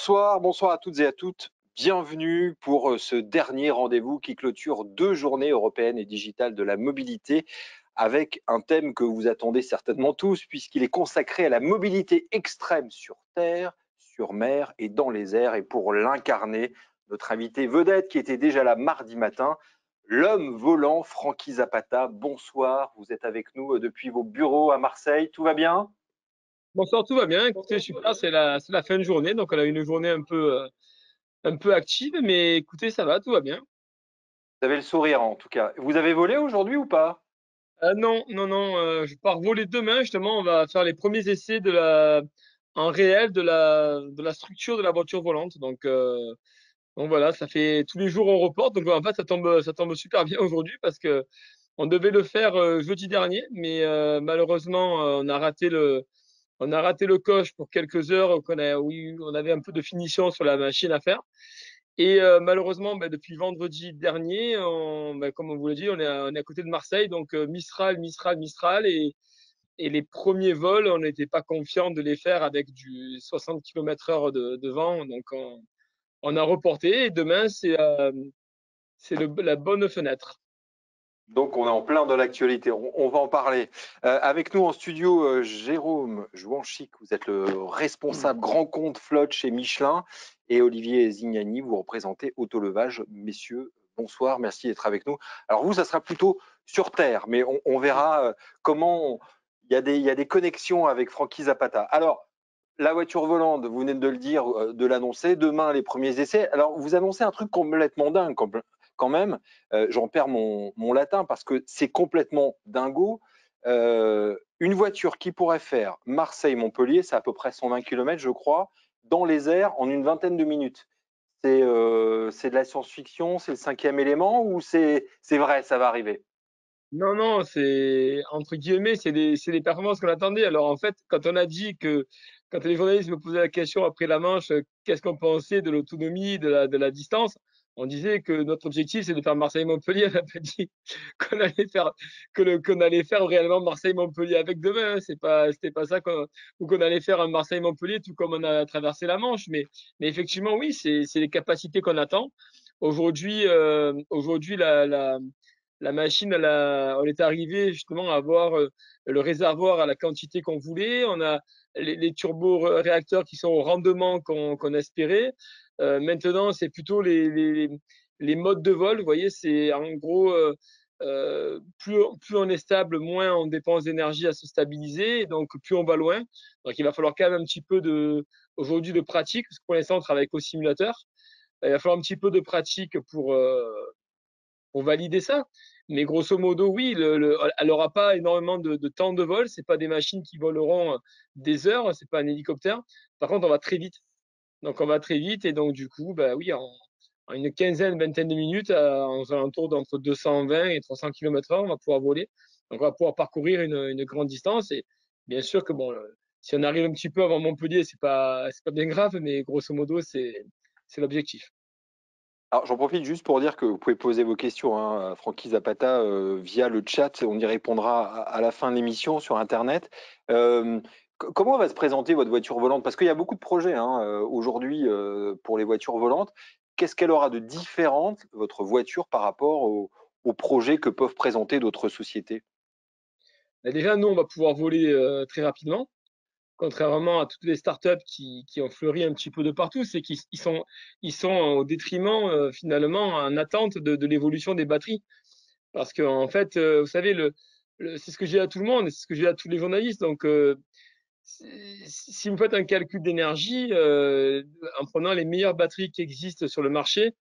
Bonsoir, bonsoir à toutes et à toutes. Bienvenue pour euh, ce dernier rendez-vous qui clôture deux journées européennes et digitales de la mobilité avec un thème que vous attendez certainement tous puisqu'il est consacré à la mobilité extrême sur terre, sur mer et dans les airs. Et pour l'incarner, notre invité vedette qui était déjà là mardi matin, l'homme volant Francky Zapata. Bonsoir, vous êtes avec nous euh, depuis vos bureaux à Marseille. Tout va bien? Bonsoir, tout va bien. Écoutez, super, c'est la, la fin de journée, donc on a une journée un peu, euh, un peu active, mais écoutez, ça va, tout va bien. Vous avez le sourire en tout cas. Vous avez volé aujourd'hui ou pas? Euh, non, non, non, euh, je pars voler demain, justement, on va faire les premiers essais de la, en réel de la, de la structure de la voiture volante. Donc, euh, donc voilà, ça fait tous les jours on reporte, donc en fait ça tombe, ça tombe super bien aujourd'hui parce que on devait le faire jeudi dernier, mais malheureusement on a raté le, on a raté le coche pour quelques heures qu'on a, oui, on avait un peu de finition sur la machine à faire. Et euh, malheureusement, ben, depuis vendredi dernier, on, ben, comme on vous l'a dit, on est, à, on est à côté de Marseille, donc euh, Mistral, Mistral, Mistral, et, et les premiers vols, on n'était pas confiant de les faire avec du 60 km/h de, de vent, donc on, on a reporté. Et demain, c'est euh, la bonne fenêtre. Donc on est en plein dans l'actualité, on, va en parler. Euh, avec nous en studio, euh, Jérôme Jouanchic, vous êtes le responsable grand compte flotte chez Michelin, et Olivier Zignani, vous représentez Autolevage. Messieurs, bonsoir, merci d'être avec nous. Alors vous, ça sera plutôt sur Terre, mais on, verra euh, comment il y, a des, connexions avec Francky Zapata. Alors, la voiture volante, vous venez de le dire, de l'annoncer, demain les premiers essais. Alors vous annoncez un truc complètement dingue quand même. Euh, j'en perds mon, latin parce que c'est complètement dingo. Euh, une voiture qui pourrait faire Marseille-Montpellier, c'est à peu près 120 km, je crois, dans les airs en une vingtaine de minutes. C'est euh, de la science-fiction, c'est le cinquième élément ou c'est vrai, ça va arriver? Non, non, c'est entre guillemets, c'est des, performances qu'on attendait. Alors en fait, quand on a dit que, quand les journalistes me posaient la question après la manche, qu'est-ce qu'on pensait de l'autonomie, de la, de la distance, on disait que notre objectif c'est de faire Marseille-Montpellier. On n'a pas dit qu'on allait faire que le qu'on allait faire réellement Marseille-Montpellier avec demain. hein. C'est pas, c'était pas ça qu'on ou qu'on allait faire un Marseille-Montpellier tout comme on a traversé la Manche. Mais, mais effectivement, oui, c'est, c'est les capacités qu'on attend. Aujourd'hui, euh, aujourd'hui la, la la machine, elle a- on est arrivé justement à avoir euh, le réservoir à la quantité qu'on voulait. On a les, les turbo-réacteurs qui sont au rendement qu'on qu'on espérait. Euh, maintenant, c'est plutôt les, les, les modes de vol. Vous voyez, c'est en gros, euh, euh, plus, plus on est stable, moins on dépense d'énergie à se stabiliser. Donc, plus on va loin. Donc, il va falloir quand même un petit peu aujourd'hui, de pratique, parce que pour l'instant, on travaille qu'au simulateur. Il va falloir un petit peu de pratique pour, euh, pour valider ça. Mais grosso modo, oui, le, le- elle n'aura pas énormément de, de temps de vol. C'est pas des machines qui voleront euh, des heures. C'est pas un hélicoptère. Par contre, on va très vite. Donc, on va très vite et donc du coup, bah oui, en, une quinzaine, vingtaine de minutes, à, aux alentours d'entre 220 et 300 km/h, on va pouvoir voler. Donc, on va pouvoir parcourir une, une grande distance. Et bien sûr que bon, euh, si on arrive un petit peu avant Montpellier, c'est pas, c'est pas bien grave, mais grosso modo, c'est, c'est l'objectif. Alors, j'en profite juste pour dire que vous pouvez poser vos questions hein, à Francky Zapata euh, via le chat. On y répondra à, la fin de l'émission sur Internet. Euh, comment va se présenter votre voiture volante? Parce qu'il y a beaucoup de projets hein, euh, aujourd'hui pour les voitures volantes. Qu'est-ce qu'elle aura de différente, votre voiture, par rapport aux, projets que peuvent présenter d'autres sociétés? Bah, déjà, nous, on va pouvoir voler très rapidement. Contrairement à toutes les startups qui, qui ont fleuri un petit peu de partout, c'est qu'ils ils sont, ils sont au détriment, euh, finalement, en attente de, de l'évolution des batteries. Parce que, en fait, euh, vous savez, le, le- c'est ce que j'ai à tout le monde, c'est ce que j'ai à tous les journalistes. Donc, euh, si vous faites un calcul d'énergie, euh, en prenant les meilleures batteries qui existent sur le marché,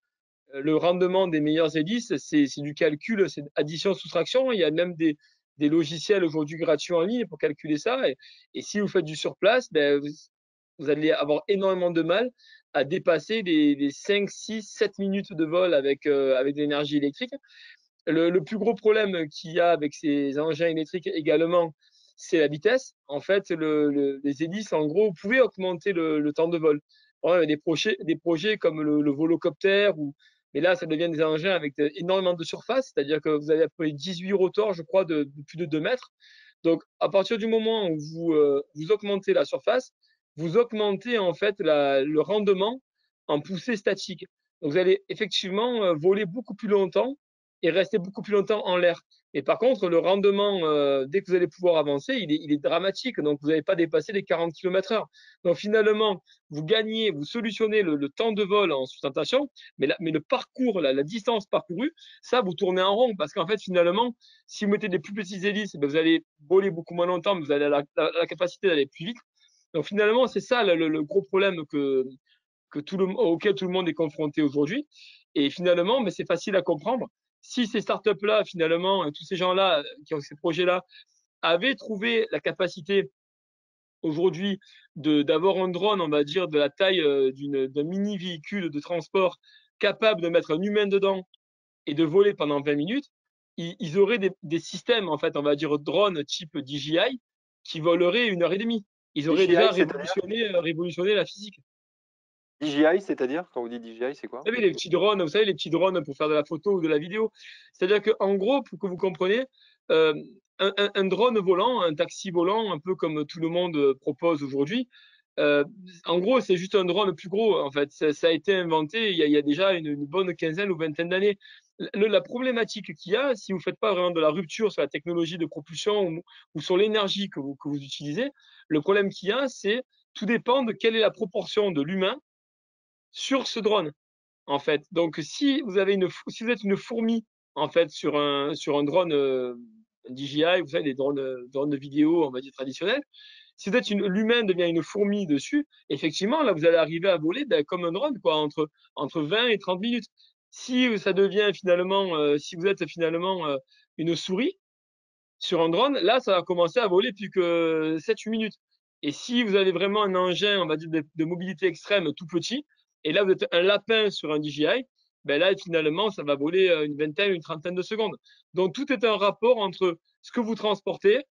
euh, le rendement des meilleures hélices, c'est du calcul, c'est addition-soustraction. Il y a même des, des logiciels aujourd'hui gratuits en ligne pour calculer ça. Et, si vous faites du surplace, ben, vous, allez avoir énormément de mal à dépasser les, les 5, 6, 7 minutes de vol avec, euh, avec de l'énergie électrique. Le, plus gros problème qu'il y a avec ces engins électriques également, c'est la vitesse. En fait, le, le- les hélices, en gros, pouvez augmenter le, temps de vol. Bon, des projets, des projets comme le volocoptère, ou, mais là, ça devient des engins avec de- énormément de surface, c'est-à-dire que vous avez à peu près 18 rotors, je crois, de, plus de 2 mètres. Donc, à partir du moment où vous, euh, augmentez la surface, vous augmentez en fait le rendement en poussée statique. Donc, vous allez effectivement euh, voler beaucoup plus longtemps et rester beaucoup plus longtemps en l'air. Et par contre, le rendement, euh, dès que vous allez pouvoir avancer, il est, il est dramatique. Donc, vous n'allez pas dépasser les 40 km heure. Donc, finalement, vous gagnez, vous solutionnez le, temps de vol en sustentation, mais, mais le parcours, la, la, distance parcourue, ça, vous tournez en rond. Parce qu'en fait, finalement, si vous mettez des plus petites hélices, ben, vous allez voler beaucoup moins longtemps, mais vous avez la, la capacité d'aller plus vite. Donc, finalement, c'est ça le, le, gros problème que, que tout le, auquel tout le monde est confronté aujourd'hui. Et finalement, mais c'est facile à comprendre si ces startups-là, finalement, euh, tous ces gens-là euh, qui ont ces projets-là, avaient trouvé la capacité aujourd'hui d'avoir un drone, on va dire, de la taille euh, d'un mini véhicule de transport capable de mettre un humain dedans et de voler pendant 20 minutes, ils, auraient des, des, systèmes, en fait, on va dire, drone type DJI qui voleraient une heure et demie. Ils auraient déjà révolutionné, révolutionné la physique. DJI, c'est-à-dire Quand vous dites DJI, c'est quoi Vous savez, les petits drones, vous savez, les petits drones pour faire de la photo ou de la vidéo. C'est-à-dire qu'en gros, pour que vous compreniez, euh, un, drone volant, un taxi volant, un peu comme tout le monde propose aujourd'hui, euh, en gros, c'est juste un drone plus gros. En fait, ça, ça a été inventé il y a, déjà une, bonne quinzaine ou vingtaine d'années. La problématique qu'il y a, si vous faites pas vraiment de la rupture sur la technologie de propulsion ou, ou sur l'énergie que vous, que vous utilisez, le problème qu'il y a, c'est tout dépend de quelle est la proportion de l'humain sur ce drone, en fait. Donc, si vous avez une, si vous êtes une fourmi, en fait, sur un, sur un drone euh, DJI, vous savez, des drones, euh, drones de vidéo, on va dire traditionnels, si vous êtes une, l'humain devient une fourmi dessus, effectivement, là, vous allez arriver à voler ben, comme un drone, quoi, entre, entre 20 et 30 minutes. Si ça devient finalement, euh, si vous êtes finalement euh, une souris sur un drone, là, ça va commencer à voler plus que 7-8 minutes. Et si vous avez vraiment un engin, on va dire, de, de mobilité extrême tout petit, et là, vous êtes un lapin sur un DJI, ben là, finalement, ça va voler euh, une vingtaine, une trentaine de secondes. Donc, tout est un rapport entre ce que vous transportez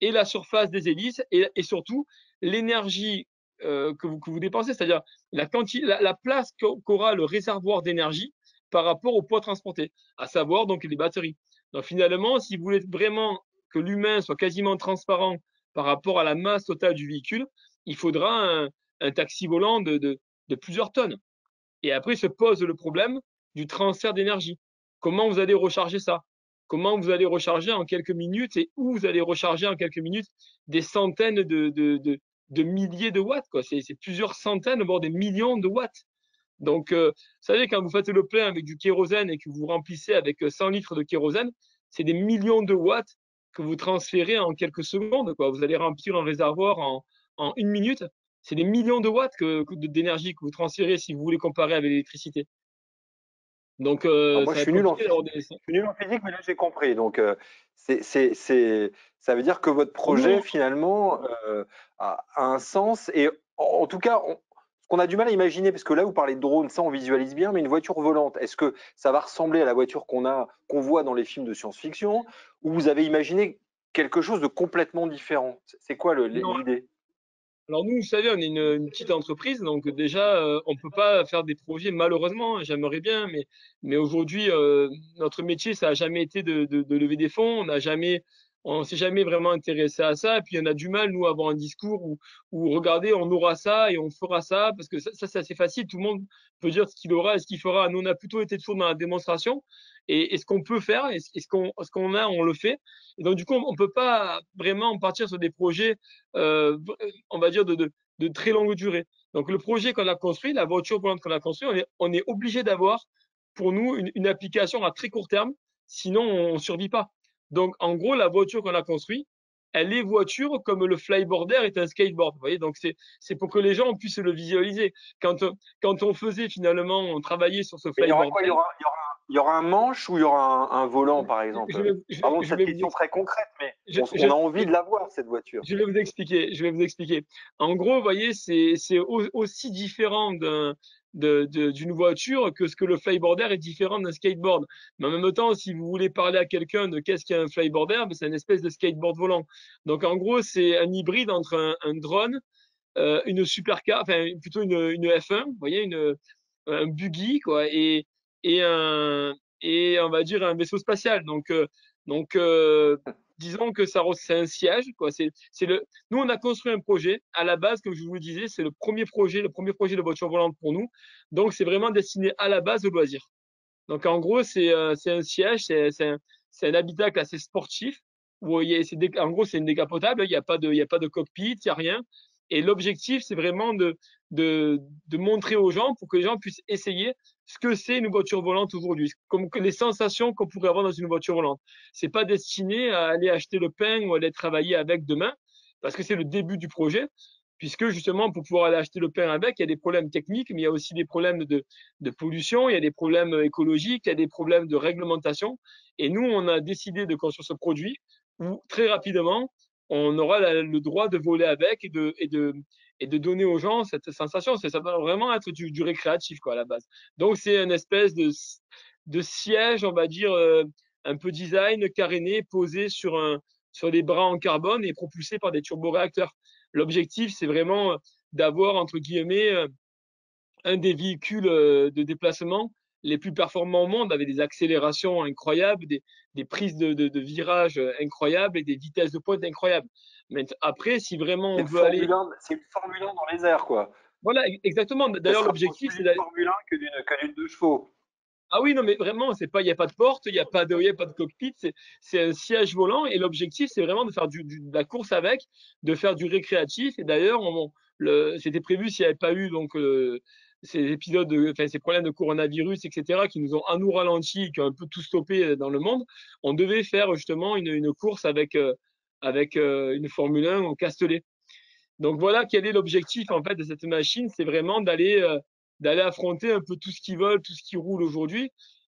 et la surface des hélices et, surtout l'énergie euh, que, vous, que vous dépensez, c'est-à-dire la, la, la place qu'aura le réservoir d'énergie par rapport au poids transporté, à savoir donc les batteries. Donc, finalement, si vous voulez vraiment que l'humain soit quasiment transparent par rapport à la masse totale du véhicule, il faudra un, un taxi volant de, de, de plusieurs tonnes. Et après se pose le problème du transfert d'énergie. Comment vous allez recharger ça? Comment vous allez recharger en quelques minutes et où vous allez recharger en quelques minutes des centaines de, milliers de watts C'est plusieurs centaines, voire des millions de watts. Donc, euh, vous savez, quand vous faites le plein avec du kérosène et que vous remplissez avec 100 litres de kérosène, c'est des millions de watts que vous transférez en quelques secondes. Vous allez remplir un réservoir en une minute c'est des millions de watts d'énergie que, vous transférez si vous voulez comparer avec l'électricité. Donc, euh, moi, je suis, nul en physique, je suis nul en physique, mais là, j'ai compris. Donc, euh, c'est, ça veut dire que votre projet, finalement, euh, a, un sens. Et en, tout cas, ce qu'on a du mal à imaginer, parce que là, vous parlez de drone, ça, on visualise bien, mais une voiture volante, est-ce que ça va ressembler à la voiture qu'on a, qu'on voit dans les films de science-fiction, ou vous avez imaginé quelque chose de complètement différent? C'est quoi l'idée? Alors nous, vous savez, on est une, petite entreprise, donc déjà, euh, on peut pas faire des projets malheureusement. J'aimerais bien, mais mais aujourd'hui, euh, notre métier, ça a jamais été de, de, de lever des fonds. On n'a jamais, on s'est jamais vraiment intéressé à ça. Et puis on a du mal nous à avoir un discours où, où regardez, on aura ça et on fera ça parce que ça, ça c'est assez facile. Tout le monde peut dire ce qu'il aura et ce qu'il fera. Nous, on a plutôt été toujours dans la démonstration et, ce qu'on peut faire et ce qu'on qu'on a, on le fait. Et donc, du coup, on ne peut pas vraiment partir sur des projets, euh, on va dire, de, de, de, très longue durée. Donc, le projet qu'on a construit, la voiture volante qu'on a construit, on est, on est obligé d'avoir pour nous une, une, application à très court terme, sinon on ne survit pas. Donc, en gros, la voiture qu'on a construite, elle est voiture comme le flyboarder est un skateboard. Vous voyez, donc c'est pour que les gens puissent le visualiser. Quand, quand on faisait finalement, on travaillait sur ce flyboarder. Il y aura, il y aura il y aura un manche ou il y aura un, volant, par exemple? Pardon, cette question très concrète, mais on, a envie de la voir, cette voiture. Je vais vous expliquer. Je vais vous expliquer. En gros, vous voyez, c'est aussi différent d'une voiture que ce que le flyboarder est différent d'un skateboard. Mais en même temps, si vous voulez parler à quelqu'un de qu'est-ce qu'un flyboarder, ben, c'est une espèce de skateboard volant. Donc, en gros, c'est un hybride entre un, drone, euh, une supercar, enfin plutôt une, une F1, vous voyez, une, un buggy, quoi, et et un et on va dire un vaisseau spatial. Donc euh, donc euh, disons que ça c'est un siège. Quoi. C'est, c'est le, nous, on a construit un projet. À la base, comme je vous le disais, c'est le premier projet, le premier projet de voiture volante pour nous. Donc, c'est vraiment destiné à la base au loisir. Donc, en gros, c'est, euh, un siège, c'est, c'est, un, un habitacle assez sportif. Où il y a, en gros, c'est une décapotable. Il n'y a pas de, il y a pas de cockpit, il n'y a rien. Et l'objectif, c'est vraiment de, montrer aux gens pour que les gens puissent essayer ce que c'est une voiture volante aujourd'hui, comme les sensations qu'on pourrait avoir dans une voiture volante. C'est pas destiné à aller acheter le pain ou aller travailler avec demain, parce que c'est le début du projet, puisque justement pour pouvoir aller acheter le pain avec, il y a des problèmes techniques, mais il y a aussi des problèmes de, de pollution, il y a des problèmes écologiques, il y a des problèmes de réglementation. Et nous, on a décidé de construire ce produit où très rapidement, on aura le droit de voler avec et de, et de, et de donner aux gens cette sensation. Ça va vraiment être du, du récréatif quoi à la base. Donc c'est une espèce de, de siège, on va dire euh, un peu design caréné, posé sur un sur des bras en carbone et propulsé par des turboréacteurs. L'objectif c'est vraiment d'avoir entre guillemets euh, un des véhicules euh, de déplacement les plus performants au monde, avec des accélérations incroyables, des, des prises de, de, de virages incroyables et des vitesses de pointe incroyables. Mais après, si vraiment on veut aller. C'est une Formule 1 dans les airs, quoi. Voilà, exactement. D'ailleurs, l'objectif, c'est d'aller. Formule 1 que d'une deux chevaux. Ah oui, non, mais vraiment, c'est pas, il n'y a pas de porte, il n'y a pas de, y a pas de cockpit, c'est un siège volant et l'objectif, c'est vraiment de faire du, du, de la course avec, de faire du récréatif. Et d'ailleurs, c'était prévu s'il n'y avait pas eu donc euh, ces épisodes, de, enfin, ces problèmes de coronavirus, etc., qui nous ont à nous ralenti, qui ont un peu tout stoppé dans le monde. On devait faire justement une, course avec euh, avec euh, une Formule 1 en Castellet. Donc voilà quel est l'objectif en fait de cette machine, c'est vraiment d'aller euh, d'aller affronter un peu tout ce qui vole, tout ce qui roule aujourd'hui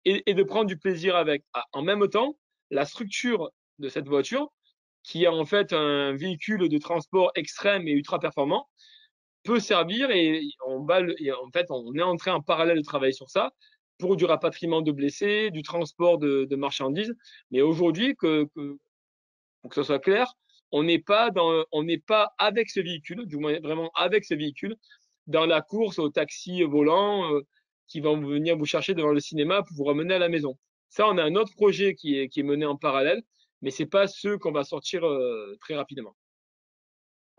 et, et, de prendre du plaisir avec. Ah, en même temps, la structure de cette voiture, qui est en fait un véhicule de transport extrême et ultra performant, peut servir et on va et en fait on est en train en parallèle de travailler sur ça pour du rapatriement de blessés, du transport de, de marchandises. Mais aujourd'hui, que, que, pour que ce soit clair, on n'est pas dans, on n'est pas avec ce véhicule, du moins vraiment avec ce véhicule, dans la course au taxi volant euh, qui vont venir vous chercher devant le cinéma pour vous ramener à la maison. Ça, on a un autre projet qui est, qui est mené en parallèle, mais c'est pas ce qu'on va sortir euh, très rapidement.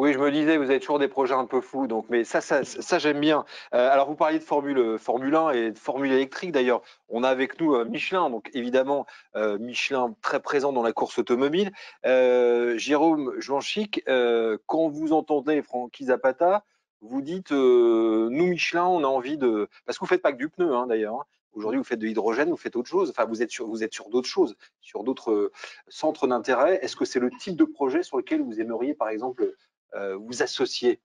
Oui, je me disais, vous avez toujours des projets un peu fous, donc, mais ça, ça, ça j'aime bien. Euh, alors, vous parliez de Formule, euh, Formule 1 et de Formule électrique d'ailleurs. On a avec nous euh, Michelin, donc évidemment, euh, Michelin très présent dans la course automobile. Euh, Jérôme Jouanchic, quand vous entendez Francky Zapata, vous dites, nous Michelin, on a envie de. Parce que vous faites pas que du pneu hein, d'ailleurs. Hein. Aujourd'hui, vous faites de l'hydrogène, vous faites autre chose. Enfin, vous êtes sur, vous êtes sur d'autres choses, sur d'autres centres d'intérêt. Est-ce que c'est le type de projet sur lequel vous aimeriez, par exemple, euh, vous associer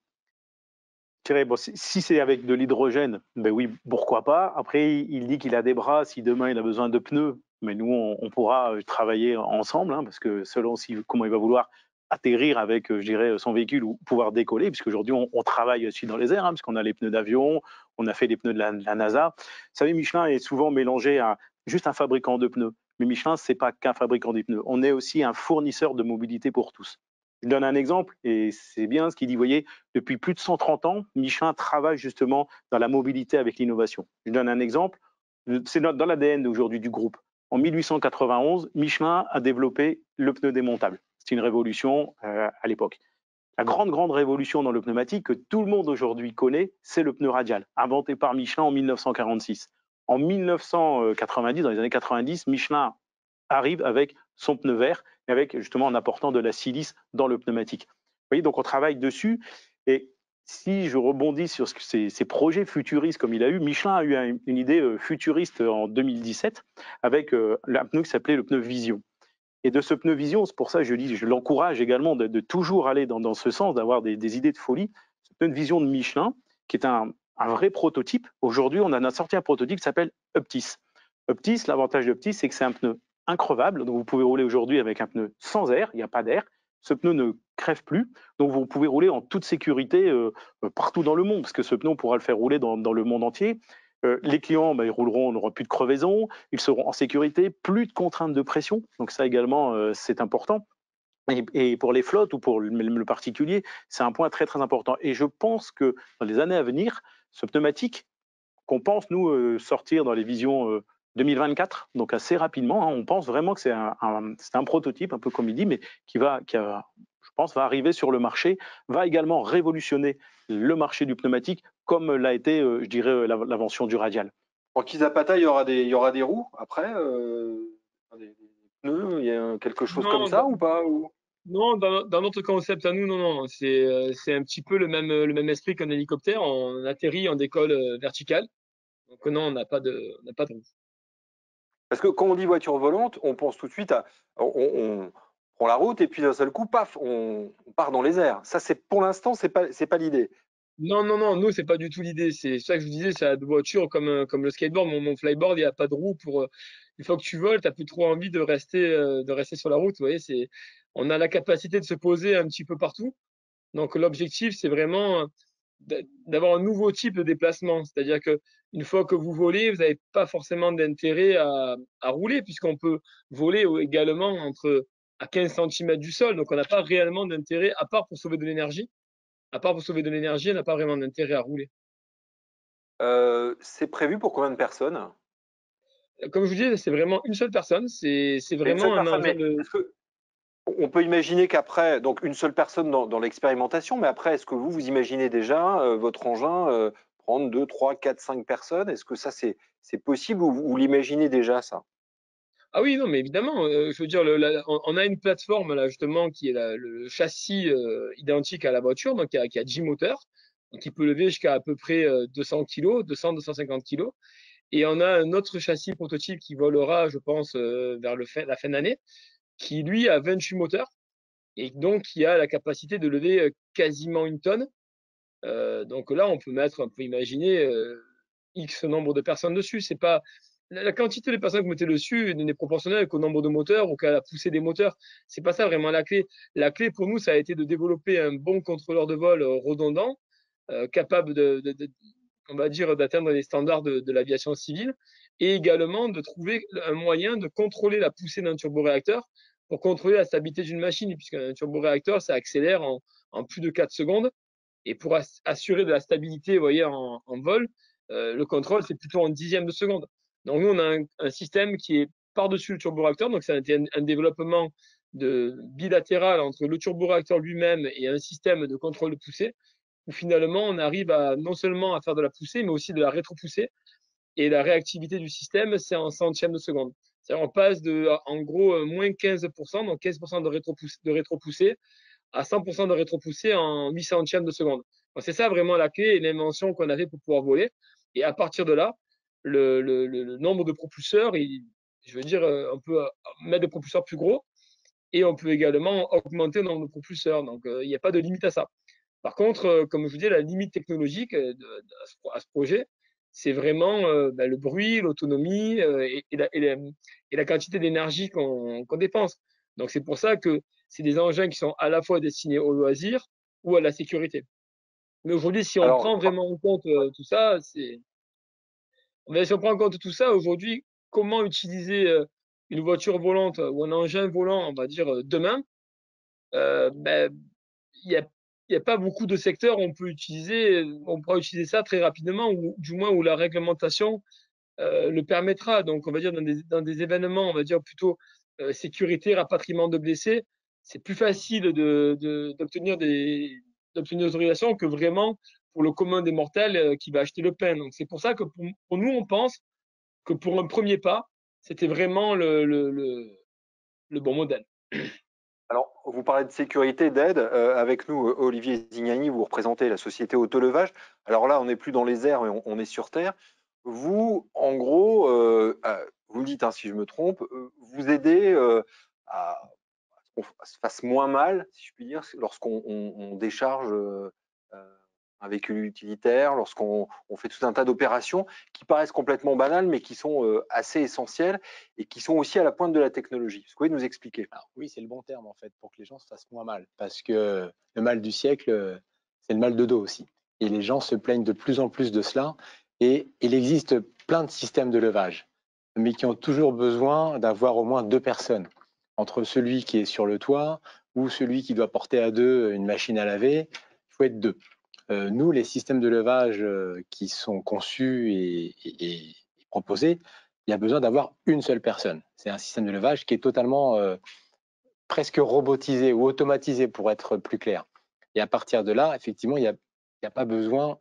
si c'est avec de l'hydrogène, ben oui, pourquoi pas. Après, il dit qu'il a des bras, si demain il a besoin de pneus, mais nous, on, pourra euh, travailler ensemble, hein, parce que selon si, comment il va vouloir atterrir avec, euh, je dirais, son véhicule ou pouvoir décoller, puisqu'aujourd'hui, on, on travaille aussi dans les airs, hein, parce qu'on a les pneus d'avion, on a fait les pneus de la, de la, NASA. Vous savez, Michelin est souvent mélangé à juste un fabricant de pneus. Mais Michelin, c'est pas qu'un fabricant de pneus. On est aussi un fournisseur de mobilité pour tous. Je donne un exemple, et c'est bien ce qu'il dit. Vous voyez, depuis plus de 130 ans, Michelin travaille justement dans la mobilité avec l'innovation. Je donne un exemple, c'est dans l'ADN aujourd'hui du groupe. En 1891, Michelin a développé le pneu démontable. C'est une révolution euh, à l'époque. La grande, grande révolution dans le pneumatique que tout le monde aujourd'hui connaît, c'est le pneu radial, inventé par Michelin en 1946. En 1990, dans les années 90, Michelin arrive avec son pneu vert avec justement en apportant de la silice dans le pneumatique. Vous voyez, donc on travaille dessus. Et si je rebondis sur ces, projets futuristes comme il a eu, Michelin a eu une, idée euh, futuriste en 2017 avec euh, un pneu qui s'appelait le pneu Vision. Et de ce pneu Vision, c'est pour ça que je l'encourage également de, toujours aller dans, ce sens, d'avoir des, idées de folie. Ce pneu Vision de Michelin, qui est un, un vrai prototype. Aujourd'hui, on a sorti un prototype qui s'appelle Uptis. Uptis, l'avantage d'Uptis, c'est que c'est un pneu increvable. Donc vous pouvez rouler aujourd'hui avec un pneu sans air, il n'y a pas d'air. Ce pneu ne crève plus, donc vous pouvez rouler en toute sécurité euh, euh, partout dans le monde, parce que ce pneu, on pourra le faire rouler dans, le monde entier. Euh, les clients, bah, ils rouleront, on n'aura plus de crevaison, ils seront en sécurité, plus de contraintes de pression, donc ça également, c'est important. Et, pour les flottes ou pour le, le particulier, c'est un point très très important. Et je pense que dans les années à venir, ce pneumatique qu'on pense nous sortir dans les visions 2024, donc assez rapidement. Hein. on pense vraiment que c'est un, un, prototype, un peu comme il dit, mais qui va, qui a, je pense, va arriver sur le marché, va également révolutionner le marché du pneumatique, comme l'a été, euh, je dirais, l'invention du radial. En Kizapata, il y aura des, il y aura des roues après, euh, des, pneus, il y a quelque chose comme ça ou pas Non, dans, notre concept à nous, non, non, c'est, euh, un petit peu le même, le même esprit qu'un hélicoptère. On atterrit en décolle verticale. Donc non, on n'a pas de, on n'a pas de roues. Parce que quand on dit voiture volante, on pense tout de suite à. On, prend la route et puis d'un seul coup, paf, on, part dans les airs. Ça, c'est pour l'instant, c'est pas, pas l'idée. Non, non, non, nous, c'est pas du tout l'idée. C'est ça que je vous disais, c'est la voiture comme, euh, comme le skateboard. Mon, flyboard, il n'y a pas de roue pour. Euh, une fois que tu voles, tu n'as plus trop envie de rester, euh, de rester sur la route. Vous voyez, on a la capacité de se poser un petit peu partout. Donc, l'objectif, c'est vraiment d'avoir un nouveau type de déplacement. C'est-à-dire que une fois que vous volez, vous n'avez pas forcément d'intérêt à, à, rouler, puisqu'on peut voler également entre à 15 cm du sol. Donc, on n'a pas réellement d'intérêt, à part pour sauver de l'énergie. À part pour sauver de l'énergie, on n'a pas vraiment d'intérêt à rouler. Euh, c'est prévu pour combien de personnes? Comme je vous disais, c'est vraiment une seule personne. C'est vraiment un engin de on peut imaginer qu'après, donc une seule personne dans, l'expérimentation, mais après, est-ce que vous, vous imaginez déjà euh, votre engin euh, prendre 2, 3, 4, 5 personnes? Est-ce que ça, c'est possible ou vous, l'imaginez déjà, ça? Ah oui, non, mais évidemment, euh, je veux dire, on, a une plateforme là justement qui est le châssis identique à la voiture, donc qui a, qui a 10 moteurs, qui peut lever jusqu'à à peu près 200 kg, 200-250 kg. Et on a un autre châssis prototype qui volera, je pense, vers le la fin qui lui a 28 moteurs et donc qui a la capacité de lever euh, quasiment une tonne. Euh, donc là, on peut mettre, on peut imaginer euh, X nombre de personnes dessus. C'est pas la quantité de personnes que vous mettez dessus n'est proportionnelle qu'au nombre de moteurs ou qu'à la poussée des moteurs. C'est pas ça vraiment la clé. La clé pour nous, ça a été de développer un bon contrôleur de vol redondant, capable de, on va dire, d'atteindre les standards de, de l'aviation civile, et également de trouver un moyen de contrôler la poussée d'un turboréacteur pour contrôler la stabilité d'une machine, puisqu'un turboréacteur, ça accélère en, plus de 4 secondes. Et pour assurer de la stabilité, vous voyez, en, vol, euh, le contrôle, c'est plutôt en dixième de seconde. Donc nous, on a un, système qui est par-dessus le turboréacteur. Donc, ça a été un, un, développement de bilatéral entre le turboréacteur lui-même et un système de contrôle de poussée, où finalement, on arrive à non seulement à faire de la poussée, mais aussi de la rétropoussée. Et la réactivité du système, c'est en centième de seconde on passe de, en gros, euh, moins 15%, donc 15% de rétropoussé, de rétropoussé à 100% de rétropoussé en 8 centièmes de seconde. C'est ça vraiment la clé et l'invention qu'on avait pour pouvoir voler. Et à partir de là, le, nombre de propulseurs, je veux dire, euh, on peut euh, mettre des propulseurs plus gros et on peut également augmenter le nombre de propulseurs. Donc, il n'y a pas de limite à ça. Par contre, comme je vous dis, la limite technologique à ce projet, c'est vraiment euh, bah, le bruit, l'autonomie euh, et, la, quantité d'énergie qu'on dépense. Donc c'est pour ça que c'est des engins qui sont à la fois destinés au loisir ou à la sécurité. Mais aujourd'hui, si on prend vraiment en compte euh, tout ça, c'est si on prend en compte tout ça, aujourd'hui, comment utiliser une voiture volante ou un engin volant, on va dire demain, ben, il y a il n'y a pas beaucoup de secteurs où on peut utiliser, on pourra utiliser ça très rapidement, ou du moins où la réglementation euh, le permettra. Donc, on va dire dans des, événements, on va dire plutôt euh, sécurité, rapatriement de blessés, c'est plus facile d'obtenir de, des autorisations que vraiment pour le commun des mortels euh, qui va acheter le pain. Donc, c'est pour ça que pour, nous, on pense que pour un premier pas, c'était vraiment le bon modèle. Alors, vous parlez de sécurité, d'aide. Euh, avec nous, Olivier Zignani, vous représentez la société Autolevage. Alors là, on n'est plus dans les airs, mais on, est sur Terre. Vous, en gros, euh, euh, vous dites hein, si je me trompe, vous aidez à, ce qu'on se fasse moins mal, si je puis dire, lorsqu'on décharge un véhicule utilitaire, lorsqu'on fait tout un tas d'opérations qui paraissent complètement banales, mais qui sont euh, assez essentielles et qui sont aussi à la pointe de la technologie. Est-ce que vous pouvez nous expliquer? Oui, c'est le bon terme en fait, pour que les gens se fassent moins mal. Parce que le mal du siècle, c'est le mal de dos aussi. Et les gens se plaignent de plus en plus de cela. Et il existe plein de systèmes de levage, mais qui ont toujours besoin d'avoir au moins deux personnes. Entre celui qui est sur le toit ou celui qui doit porter à deux une machine à laver, il faut être deux. Euh, nous, les systèmes de levage euh, qui sont conçus et, proposés il y a besoin d'avoir une seule personne. C'est un système de levage qui est totalement presque robotisé ou automatisé pour être plus clair. Et à partir de là, effectivement, il n'y a, a, pas besoin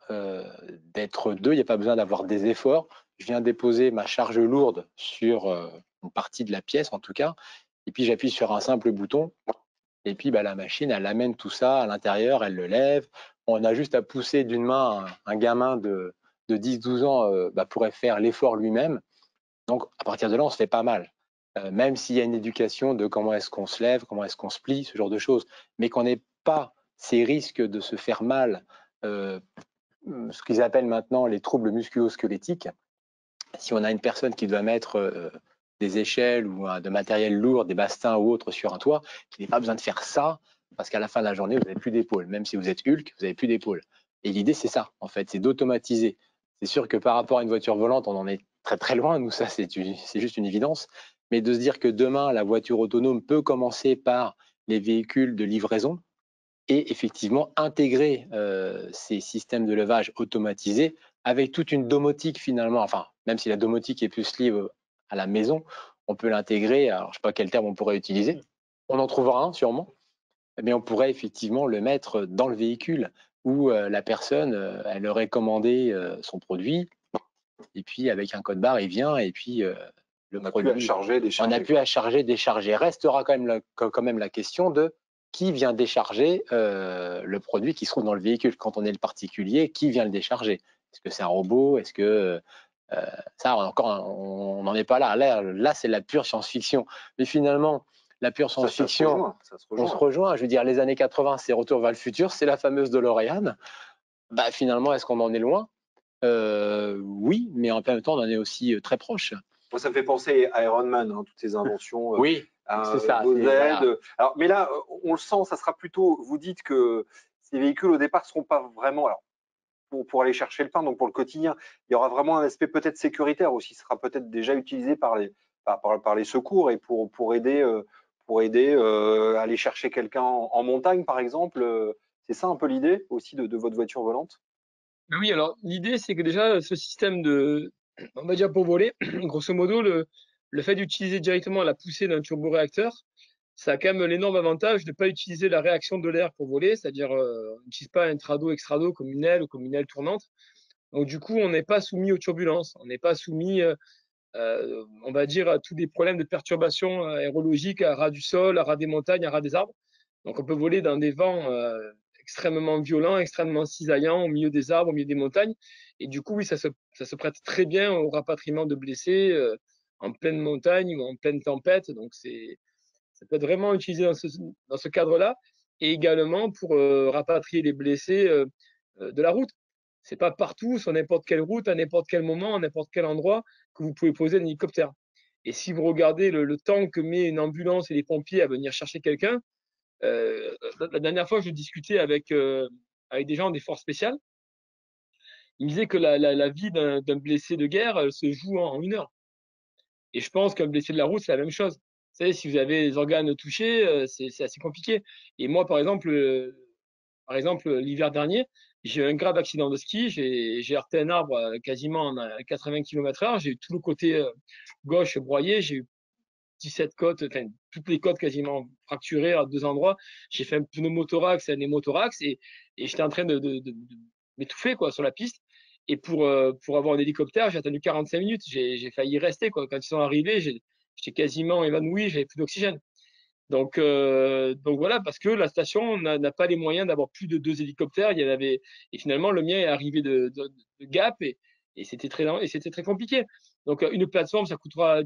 d'être deux, il n'y a pas besoin d'avoir des efforts. Je viens déposer ma charge lourde sur une partie de la pièce, en tout cas, et puis j'appuie sur un simple bouton, et puis bah, la machine, elle amène tout ça à l'intérieur, elle le lève. On a juste à pousser d'une main un, gamin de, de 10-12 ans bah, pourrait faire l'effort lui-même. Donc à partir de là, on se fait pas mal. Euh, même s'il y a une éducation de comment est-ce qu'on se lève, comment est-ce qu'on se plie, ce genre de choses, mais qu'on n'ait pas ces risques de se faire mal, euh, ce qu'ils appellent maintenant les troubles musculo-squelettiques. Si on a une personne qui doit mettre euh, des échelles ou de matériel lourd, des bastins ou autres sur un toit, qui n'a pas besoin de faire ça, parce qu'à la fin de la journée, vous n'avez plus d'épaule. Même si vous êtes Hulk, vous n'avez plus d'épaule. Et l'idée, c'est ça, en fait, c'est d'automatiser. C'est sûr que par rapport à une voiture volante, on en est très très loin. Nous, ça, c'est juste une évidence mais de se dire que demain, la voiture autonome peut commencer par les véhicules de livraison et effectivement intégrer euh, ces systèmes de levage automatisés avec toute une domotique finalement, enfin, même si la domotique est plus libre à la maison, on peut l'intégrer, alors je ne sais pas quel terme on pourrait utiliser, on en trouvera un sûrement, mais on pourrait effectivement le mettre dans le véhicule où euh, la personne, euh, elle aurait commandé son produit, et puis avec un code barre, il vient, et puis on a pu à charger, décharger. On a pu à charger, décharger. Restera quand même la, quand même la question de qui vient décharger euh, le produit qui se trouve dans le véhicule. Quand on est le particulier, qui vient le décharger? Est-ce que c'est un robot? Est-ce que euh, ça encore, on n'en est pas là. Là, là c'est la pure science-fiction. Mais finalement, la pure science-fiction, on se rejoint. Je veux dire, les années 80, c'est Retour vers le futur, c'est la fameuse DeLorean. Bah, finalement, est-ce qu'on en est loin? Euh, Oui, mais en même temps, on en est aussi très proche ça me fait penser à Iron Man, hein, toutes ces inventions. Euh, oui, c'est ça. Alors, mais là, on le sent, ça sera plutôt. Vous dites que ces véhicules au départ ne seront pas vraiment. Alors, pour, pour, aller chercher le pain, donc pour le quotidien, il y aura vraiment un aspect peut-être sécuritaire aussi. Sera peut-être déjà utilisé par les, par, par, les secours et pour, pour aider, euh, pour aider euh, à aller chercher quelqu'un en, montagne, par exemple. C'est ça un peu l'idée aussi de, votre voiture volante? Oui, alors l'idée, c'est que déjà, ce système de, on va dire pour voler, grosso modo, le, le fait d'utiliser directement la poussée d'un turboréacteur, ça a quand même l'énorme avantage de ne pas utiliser la réaction de l'air pour voler, c'est-à-dire euh, on n'utilise pas un trado extrado comme ou comme une tournante. Donc du coup, on n'est pas soumis aux turbulences, on n'est pas soumis, euh, euh, on va dire, à tous des problèmes de perturbation aérologique à ras du sol, à ras des montagnes, à ras des arbres. Donc on peut voler dans des vents extrêmement violents, extrêmement cisaillants au milieu des arbres, au milieu des montagnes. Et du coup, oui, ça se, ça se prête très bien au rapatriement de blessés euh, en pleine montagne ou en pleine tempête. Donc, c'est, ça peut être vraiment utilisé dans ce, dans ce cadre-là et également pour euh, rapatrier les blessés euh, de la route. C'est pas partout, sur n'importe quelle route, à n'importe quel moment, à n'importe quel endroit que vous pouvez poser un hélicoptère. Et si vous regardez le, temps que met une ambulance et les pompiers à venir chercher quelqu'un, euh, la dernière fois, je discutais avec, avec des gens des forces spéciales il me disait que la, la, vie d'un blessé de guerre se joue en, une heure. Et je pense qu'un blessé de la route, c'est la même chose. Vous savez, si vous avez les organes touchés, euh, c'est assez compliqué. Et moi, par exemple, euh, par exemple, l'hiver dernier, j'ai eu un grave accident de ski. J'ai heurté un arbre euh, quasiment à 80 km/h. J'ai eu tout le côté gauche broyé. J'ai eu 17 côtes, enfin, toutes les côtes quasiment fracturées à deux endroits. J'ai fait un pneumothorax un hémothorax et, et j'étais en train de, m'étouffer sur la piste. Et pour, euh, pour avoir un hélicoptère, j'ai attendu 45 minutes. J'ai failli rester. Quoi. Quand ils sont arrivés, j'étais quasiment évanoui, j'avais plus d'oxygène. Donc, euh, donc voilà, parce que la station n'a pas les moyens d'avoir plus de deux hélicoptères. Il y en avait, et finalement, le mien est arrivé de, de, de Gap et, et c'était très, et c'était très compliqué. Donc, une plateforme, ça coûtera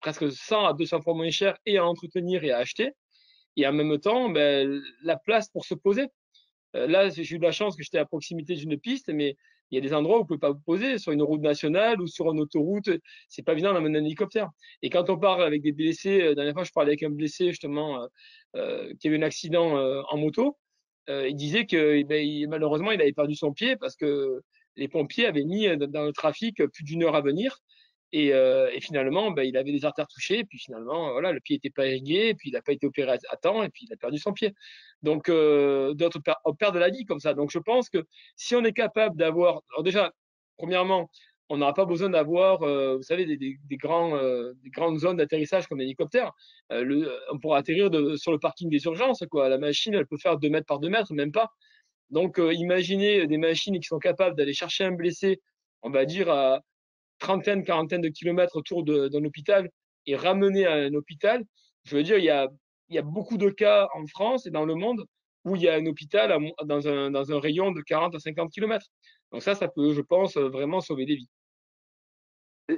presque 100 à 200 fois moins cher et à entretenir et à acheter. Et en même temps, ben, la place pour se poser. Euh, là, j'ai eu la chance que j'étais à proximité d'une piste, mais il y a des endroits où vous pouvez pas vous poser, sur une route nationale ou sur une autoroute. C'est pas évident d'amener un hélicoptère. Et quand on parle avec des blessés, euh, la dernière fois, je parlais avec un blessé justement euh, euh qui avait eu un accident en moto. Il disait que eh ben, malheureusement, il avait perdu son pied parce que les pompiers avaient mis dans le trafic plus d'une heure à venir. Et, euh, et, finalement, ben, il avait des artères touchées, puis finalement, voilà, le pied n'était pas irrigué, puis il n'a pas été opéré à temps, et puis il a perdu son pied. Donc, euh, d'autres on perd de la vie comme ça. Donc, je pense que si on est capable d'avoir, alors déjà, premièrement, on n'aura pas besoin d'avoir, vous savez, des, grandes zones d'atterrissage comme l'hélicoptère. on pourra atterrir sur le parking des urgences. La machine, elle peut faire 2 mètres par 2 mètres, même pas. Donc, imaginez des machines qui sont capables d'aller chercher un blessé, on va dire à trentaine, quarantaine de kilomètres autour d'un hôpital et ramener à un hôpital. Je veux dire, il y a, beaucoup de cas en France et dans le monde où il y a un hôpital dans, un, rayon de 40 à 50 kilomètres. Donc ça, ça peut, je pense, vraiment sauver des vies.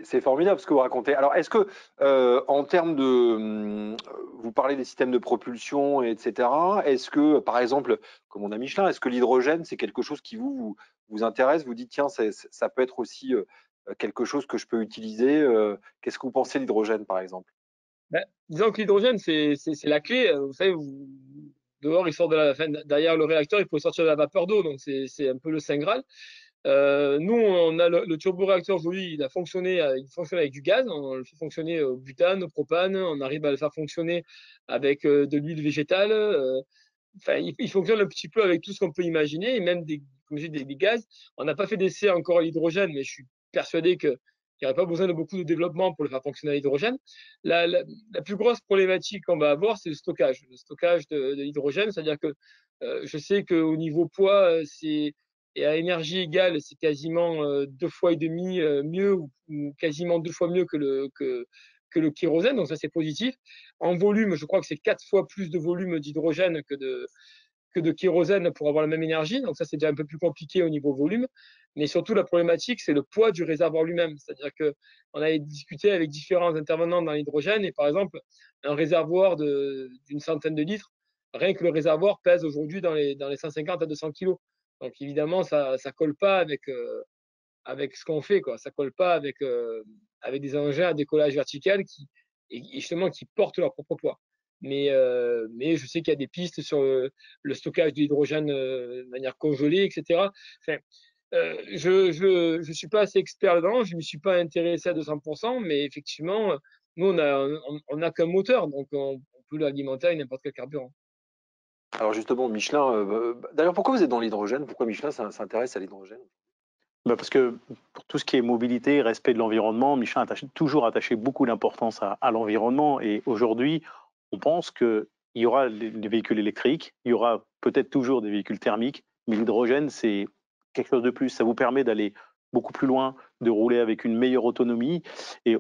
C'est formidable ce que vous racontez. Alors, est-ce que, euh, en termes de, hum, vous parlez des systèmes de propulsion, etc. Est-ce que, par exemple, comme on a Michelin, est-ce que l'hydrogène, c'est quelque chose qui vous, vous, intéresse? Vous dites, tiens, ça peut être aussi euh, quelque chose que je peux utiliser. Euh, qu'est-ce que vous pensez de l'hydrogène, par exemple? Ben, Disons que l'hydrogène, c'est la clé. Vous savez, dehors, il sort derrière le réacteur, il faut sortir de la vapeur d'eau, donc c'est un peu le Saint Graal. Euh, nous, on a le, le turboréacteur aujourd'hui, il a fonctionné, euh, il fonctionne avec du gaz, on le fait fonctionner au butane, au propane, on arrive à le faire fonctionner avec euh, de l'huile végétale. il, fonctionne un petit peu avec tout ce qu'on peut imaginer, et même des, des, des gaz. On n'a pas fait d'essai encore à l'hydrogène, mais je suis persuadé qu'il n'y aurait pas besoin de beaucoup de développement pour le faire fonctionner à l'hydrogène. La, plus grosse problématique qu'on va avoir, c'est le stockage, le stockage de, l'hydrogène, c'est-à-dire que je sais qu'au niveau poids, c'est et à énergie égale, c'est quasiment euh, deux fois et demi euh, mieux ou, quasiment deux fois mieux que le, que, que le kérosène, donc ça c'est positif. En volume, je crois que c'est quatre fois plus de volume d'hydrogène que de, que de kérosène pour avoir la même énergie, donc ça c'est déjà un peu plus compliqué au niveau volume. Mais surtout la problématique, c'est le poids du réservoir lui-même, c'est-à-dire que on avait discuté avec différents intervenants dans l'hydrogène et par exemple un réservoir d'une centaine de litres, rien que le réservoir pèse aujourd'hui dans les, dans les 150 à 200 kilos. Donc évidemment, ça ça colle pas avec euh, avec ce qu'on fait quoi. Ça colle pas avec euh, avec des engins à décollage vertical qui justement qui portent leur propre poids. Mais euh, mais je sais qu'il y a des pistes sur le, stockage de l'hydrogène de manière congelée, etc. Enfin, je, je je suis pas assez expert là-dedans, je me suis pas intéressé à 200%, mais effectivement, nous on a on, a qu'un moteur, donc on, on peut l'alimenter avec n'importe quel carburant. Alors justement, Michelin, euh, bah, d'ailleurs, pourquoi vous êtes dans l'hydrogène? Pourquoi Michelin s'intéresse à l'hydrogène? Bah Parce que pour tout ce qui est mobilité, respect de l'environnement, Michelin a toujours attaché beaucoup d'importance à, l'environnement. Et aujourd'hui, on pense qu'il y aura des véhicules électriques, il y aura peut-être toujours des véhicules thermiques, mais l'hydrogène, c'est quelque chose de plus. Ça vous permet d'aller beaucoup plus loin, de rouler avec une meilleure autonomie. Et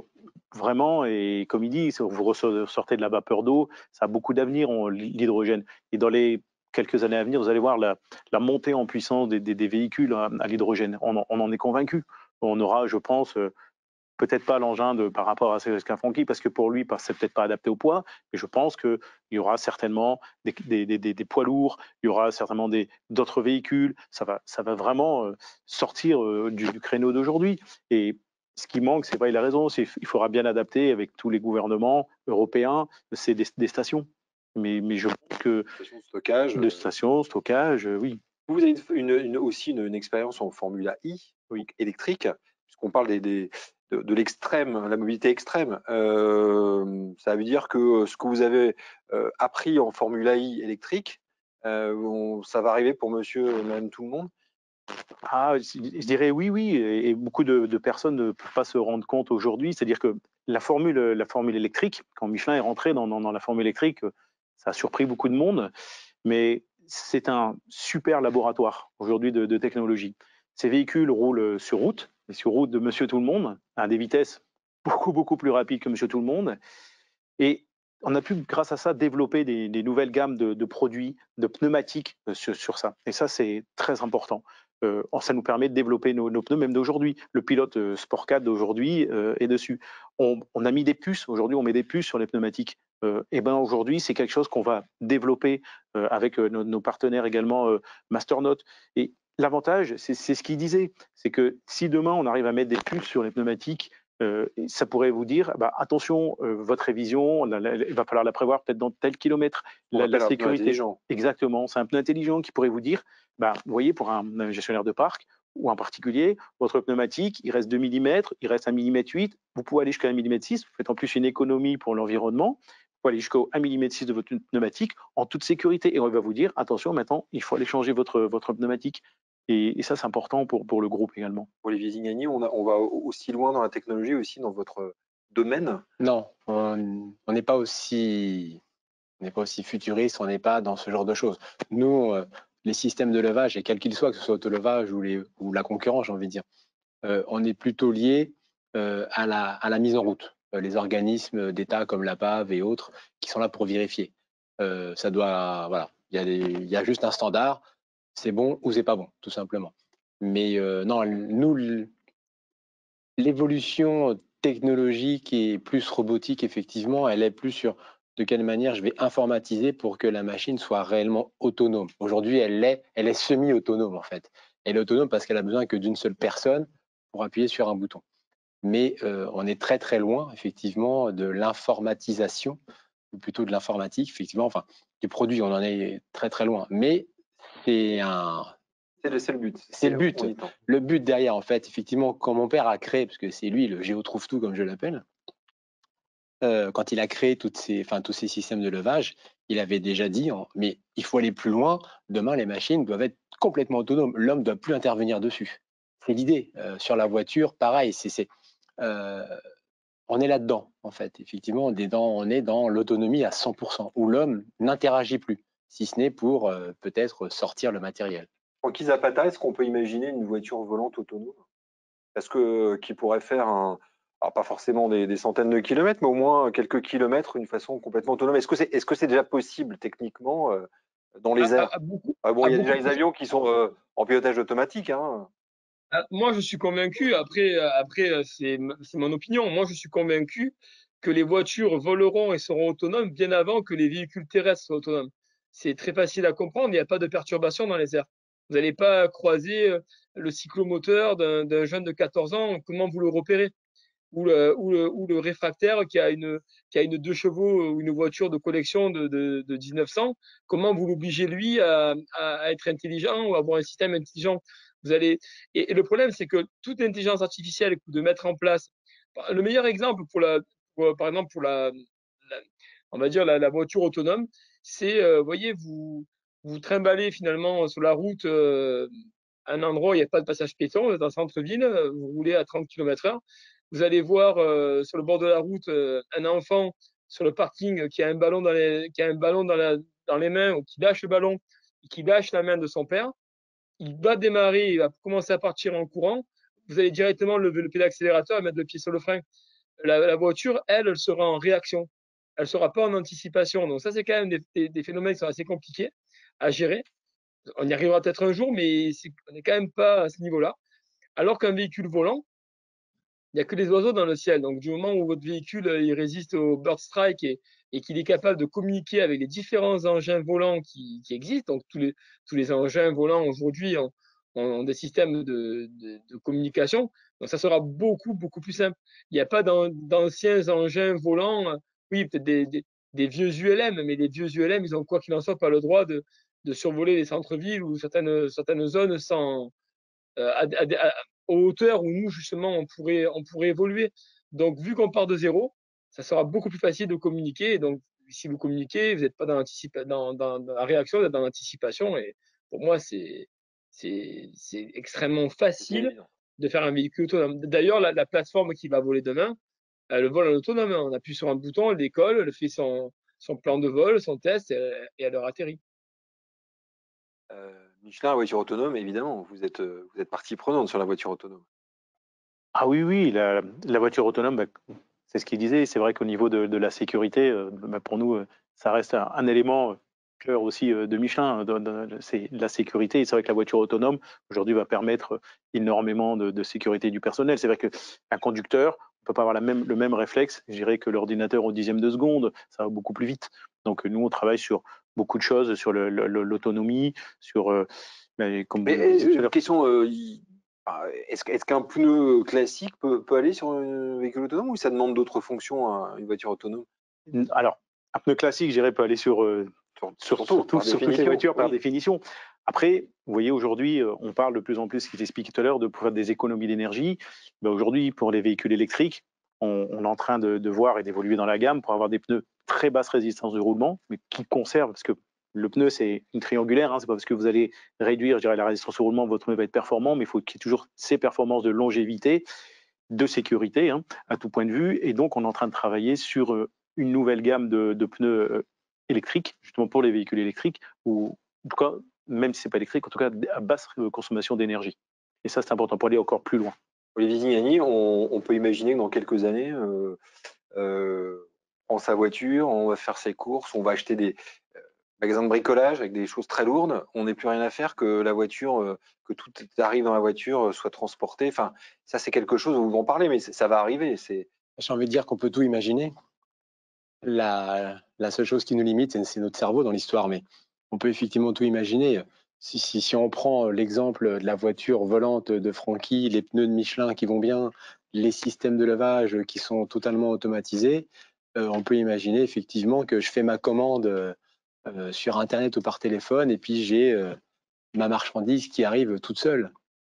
vraiment, et comme il dit, vous ressortez de la vapeur d'eau, ça a beaucoup d'avenir, l'hydrogène. Et dans les quelques années à venir, vous allez voir la, montée en puissance des, véhicules à, l'hydrogène. On, en est convaincu. On aura, je pense, euh, peut-être pas l'engin de, par rapport à Sébastien Francky, parce que pour lui, c'est peut-être pas adapté au poids, mais je pense qu'il y aura certainement des, des, poids lourds, il y aura certainement d'autres véhicules, ça va, ça va vraiment euh, sortir euh, du, du créneau d'aujourd'hui. Et ce qui manque, c'est pas, il a raison, il faudra bien adapter avec tous les gouvernements européens, c'est des, stations. Mais, mais je pense que. Stockage. De euh, stations, stockage, oui. Vous avez une, aussi une, expérience en Formula I, oui. électrique, puisqu'on parle des, de, l'extrême, la mobilité extrême. Euh, ça veut dire que ce que vous avez appris en Formula I électrique, ça va arriver pour monsieur et madame tout le monde? Ah, je dirais oui, oui, et beaucoup de, personnes ne peuvent pas se rendre compte aujourd'hui. C'est-à-dire que la formule, la formule électrique, quand Michelin est rentré dans, la formule électrique, ça a surpris beaucoup de monde, mais c'est un super laboratoire aujourd'hui de, technologie. Ces véhicules roulent sur route, sur route de Monsieur Tout le Monde, à des vitesses beaucoup, beaucoup plus rapides que Monsieur Tout le Monde. Et on a pu, grâce à ça, développer des, nouvelles gammes de, produits, de pneumatiques euh, sur ça. Et ça, c'est très important. Euh, ça nous permet de développer nos, pneus même d'aujourd'hui. Le pilote euh, Sport 4 d'aujourd'hui euh, est dessus. On, a mis des puces. Aujourd'hui, on met des puces sur les pneumatiques. et ben aujourd'hui, c'est quelque chose qu'on va développer avec nos, partenaires également Masternote. Et l'avantage, c'est ce qu'il disait, c'est que si demain on arrive à mettre des puces sur les pneumatiques, ça pourrait vous dire bah, attention, votre révision, il va falloir la prévoir peut-être dans tel kilomètre. La, la sécurité, exactement, c'est un pneu intelligent qui pourrait vous dire bah, vous voyez, pour un, gestionnaire de parc ou un particulier, votre pneumatique, il reste 2 mm, il reste 1 mm 8, vous pouvez aller jusqu'à 1 mm 6, vous faites en plus une économie pour l'environnement, vous pouvez aller jusqu'au 1 mm 6 de votre pneumatique en toute sécurité. Et on va vous dire, attention, maintenant, il faut aller changer votre, votre pneumatique. Et, ça, c'est important pour, pour le groupe également. Olivier Zignani, on, on va aussi loin dans la technologie, aussi dans votre domaine Non, on n'est pas aussi on n'est pas aussi futuriste, on n'est pas dans ce genre de choses. Nous, euh, les systèmes de levage, et quels qu'ils soient, que ce soit auto-levage ou, les, ou la concurrence, j'ai envie de dire, euh, on est plutôt lié euh, à, la, à, la, mise en route. les organismes d'État comme la PAV et autres qui sont là pour vérifier. ça doit, voilà, il y, y, a juste un standard, c'est bon ou c'est pas bon, tout simplement. Mais non, nous, l'évolution technologique et plus robotique, effectivement, elle est plus sur de quelle manière je vais informatiser pour que la machine soit réellement autonome. Aujourd'hui, elle est, elle est semi-autonome en fait. Elle est autonome parce qu'elle a besoin que d'une seule personne pour appuyer sur un bouton. Mais euh, on est très très loin effectivement de l'informatisation, ou plutôt de l'informatique, effectivement, enfin du produit, on en est très très loin. Mais c'est un, c'est le, but. C'est le but. Le but derrière, en fait, effectivement, quand mon père a créé, parce que c'est lui le géo trouve tout comme je l'appelle, euh, quand il a créé toutes ces, enfin, tous ces systèmes de levage, il avait déjà dit, mais il faut aller plus loin. Demain, les machines doivent être complètement autonomes. L'homme ne doit plus intervenir dessus. C'est l'idée. Euh, sur la voiture, pareil. C'est, euh, on est là-dedans, en fait. Effectivement, on est dans, on est dans l'autonomie à 100%, où l'homme n'interagit plus, si ce n'est pour peut-être sortir le matériel. En Zapata, est-ce qu'on peut imaginer une voiture volante autonome? Est-ce que qui pourrait faire un, alors pas forcément des, centaines de kilomètres, mais au moins quelques kilomètres d'une façon complètement autonome. Est-ce que c'est est -ce c'est déjà possible techniquement euh, dans les ah, airs ah, ah, bon, Il y a déjà les avions qui sont euh, en pilotage automatique. Hein. Moi, je suis convaincu, après, euh, après c'est mon opinion, moi je suis convaincu que les voitures voleront et seront autonomes bien avant que les véhicules terrestres soient autonomes. C'est très facile à comprendre, il n'y a pas de perturbation dans les airs. Vous n'allez pas croiser le cyclomoteur d'un jeune de 14 ans, comment vous le repérez? Ou le, ou, réfractaire qui a une qui a une deux chevaux ou une voiture de collection de, de, de 1900, comment vous l'obligez lui à, être intelligent ou avoir un système intelligent? Vous allez et, le problème c'est que toute intelligence artificielle de mettre en place le meilleur exemple pour la par exemple pour la, on va dire la voiture autonome, c'est euh, voyez vous vous trimballez finalement sur la route un endroit où il n'y a pas de passage piéton, vous êtes dans centre-ville, vous roulez à 30 km/h, vous allez voir sur le bord de la route un enfant sur le parking qui a un ballon dans les, qui a un ballon dans, les mains ou qui lâche le ballon qui lâche la main de son père. Il va démarrer, il va commencer à partir en courant. Vous allez directement lever le pied d'accélérateur et mettre le pied sur le frein. La, la voiture, elle, elle sera en réaction. Elle sera pas en anticipation. Donc ça, c'est quand même des, des, phénomènes qui sont assez compliqués à gérer. On y arrivera peut-être un jour, mais on n'est quand même pas à ce niveau-là. Alors qu'un véhicule volant, il n'y a que les oiseaux dans le ciel. Donc, du moment où votre véhicule il résiste au bird strike et, qu'il est capable de communiquer avec les différents engins volants qui, existent, donc tous les, engins volants aujourd'hui ont, des systèmes de, de, communication, donc ça sera beaucoup, beaucoup plus simple. Il n'y a pas d'anciens engins volants, oui, peut-être des, des, des, vieux ULM, mais les vieux ULM, ils ont quoi qu'il en soit pas le droit de, de survoler les centres-villes ou certaines, certaines zones sans, euh, à, à, aux hauteurs où nous, justement, on pourrait, on pourrait évoluer. Donc, vu qu'on part de zéro, ça sera beaucoup plus facile de communiquer. donc, si vous communiquez, vous n'êtes pas dans, dans, dans, dans, la réaction, vous êtes dans l'anticipation. Et pour moi, c'est extrêmement facile de faire un véhicule autonome. D'ailleurs, la, la, plateforme qui va voler demain, le vole en autonome. On appuie sur un bouton, elle décolle, elle fait son, son plan de vol, son test et, et elle atterrit. Euh Michelin, la voiture autonome, évidemment, vous êtes, euh, vous êtes partie prenante sur la voiture autonome. Ah oui, oui, la, voiture autonome, bah, c'est ce qu'il disait. C'est vrai qu'au niveau de, la sécurité, euh, bah, pour nous, euh, ça reste un, élément cœur aussi de Michelin. C'est la sécurité. C'est vrai que la voiture autonome, aujourd'hui, va permettre énormément de, sécurité du personnel. C'est vrai qu'un conducteur, peut pas avoir la même, le même réflexe, je dirais, que l'ordinateur au dixième de seconde. Ça va beaucoup plus vite. Donc, nous, on travaille sur beaucoup de choses sur l'autonomie, sur. Euh, comme Mais la question, euh, ah, est-ce qu'un pneu classique peut, aller sur un véhicule autonome ou ça demande d'autres fonctions à une voiture autonome? Alors, un pneu classique, je dirais, peut aller sur, euh, sur, sur, toutes les voitures par définition. Après, vous voyez, aujourd'hui, on parle de plus en plus, ce qu'il expliquait tout à l'heure, de pouvoir des économies d'énergie. Ben aujourd'hui, pour les véhicules électriques, on, est en train de, de voir et d'évoluer dans la gamme pour avoir des pneus très basse résistance de roulement, mais qui conservent, parce que le pneu, c'est une triangulaire. Hein, c'est pas parce que vous allez réduire, je la résistance au roulement, votre pneu va être performant, mais il faut qu'il y ait toujours ces performances de longévité, de sécurité, hein, à tout point de vue. Et donc, on est en train de travailler sur euh, une nouvelle gamme de, pneus euh, électriques, justement pour les véhicules électriques, ou en tout cas, même si c'est pas électrique, en tout cas à basse euh, consommation d'énergie. Et ça, c'est important pour aller encore plus loin. Olivier Zignani, on, on peut imaginer que dans quelques années, euh, on sa voiture, on va faire ses courses, on va acheter des, magasin de bricolage avec des choses très lourdes, on n'est plus rien à faire que la voiture, euh, que tout arrive dans la voiture, euh, soit transporté. Enfin, ça c'est quelque chose, vous en parlez, mais ça va arriver. C'est. J'ai envie de dire qu'on peut tout imaginer. La, seule chose qui nous limite, c'est notre cerveau dans l'histoire, mais on peut effectivement tout imaginer. Si, on prend l'exemple de la voiture volante de Francky, les pneus de Michelin qui vont bien, les systèmes de lavage qui sont totalement automatisés, euh, on peut imaginer effectivement que je fais ma commande euh, sur Internet ou par téléphone, et puis j'ai euh, ma marchandise qui arrive toute seule.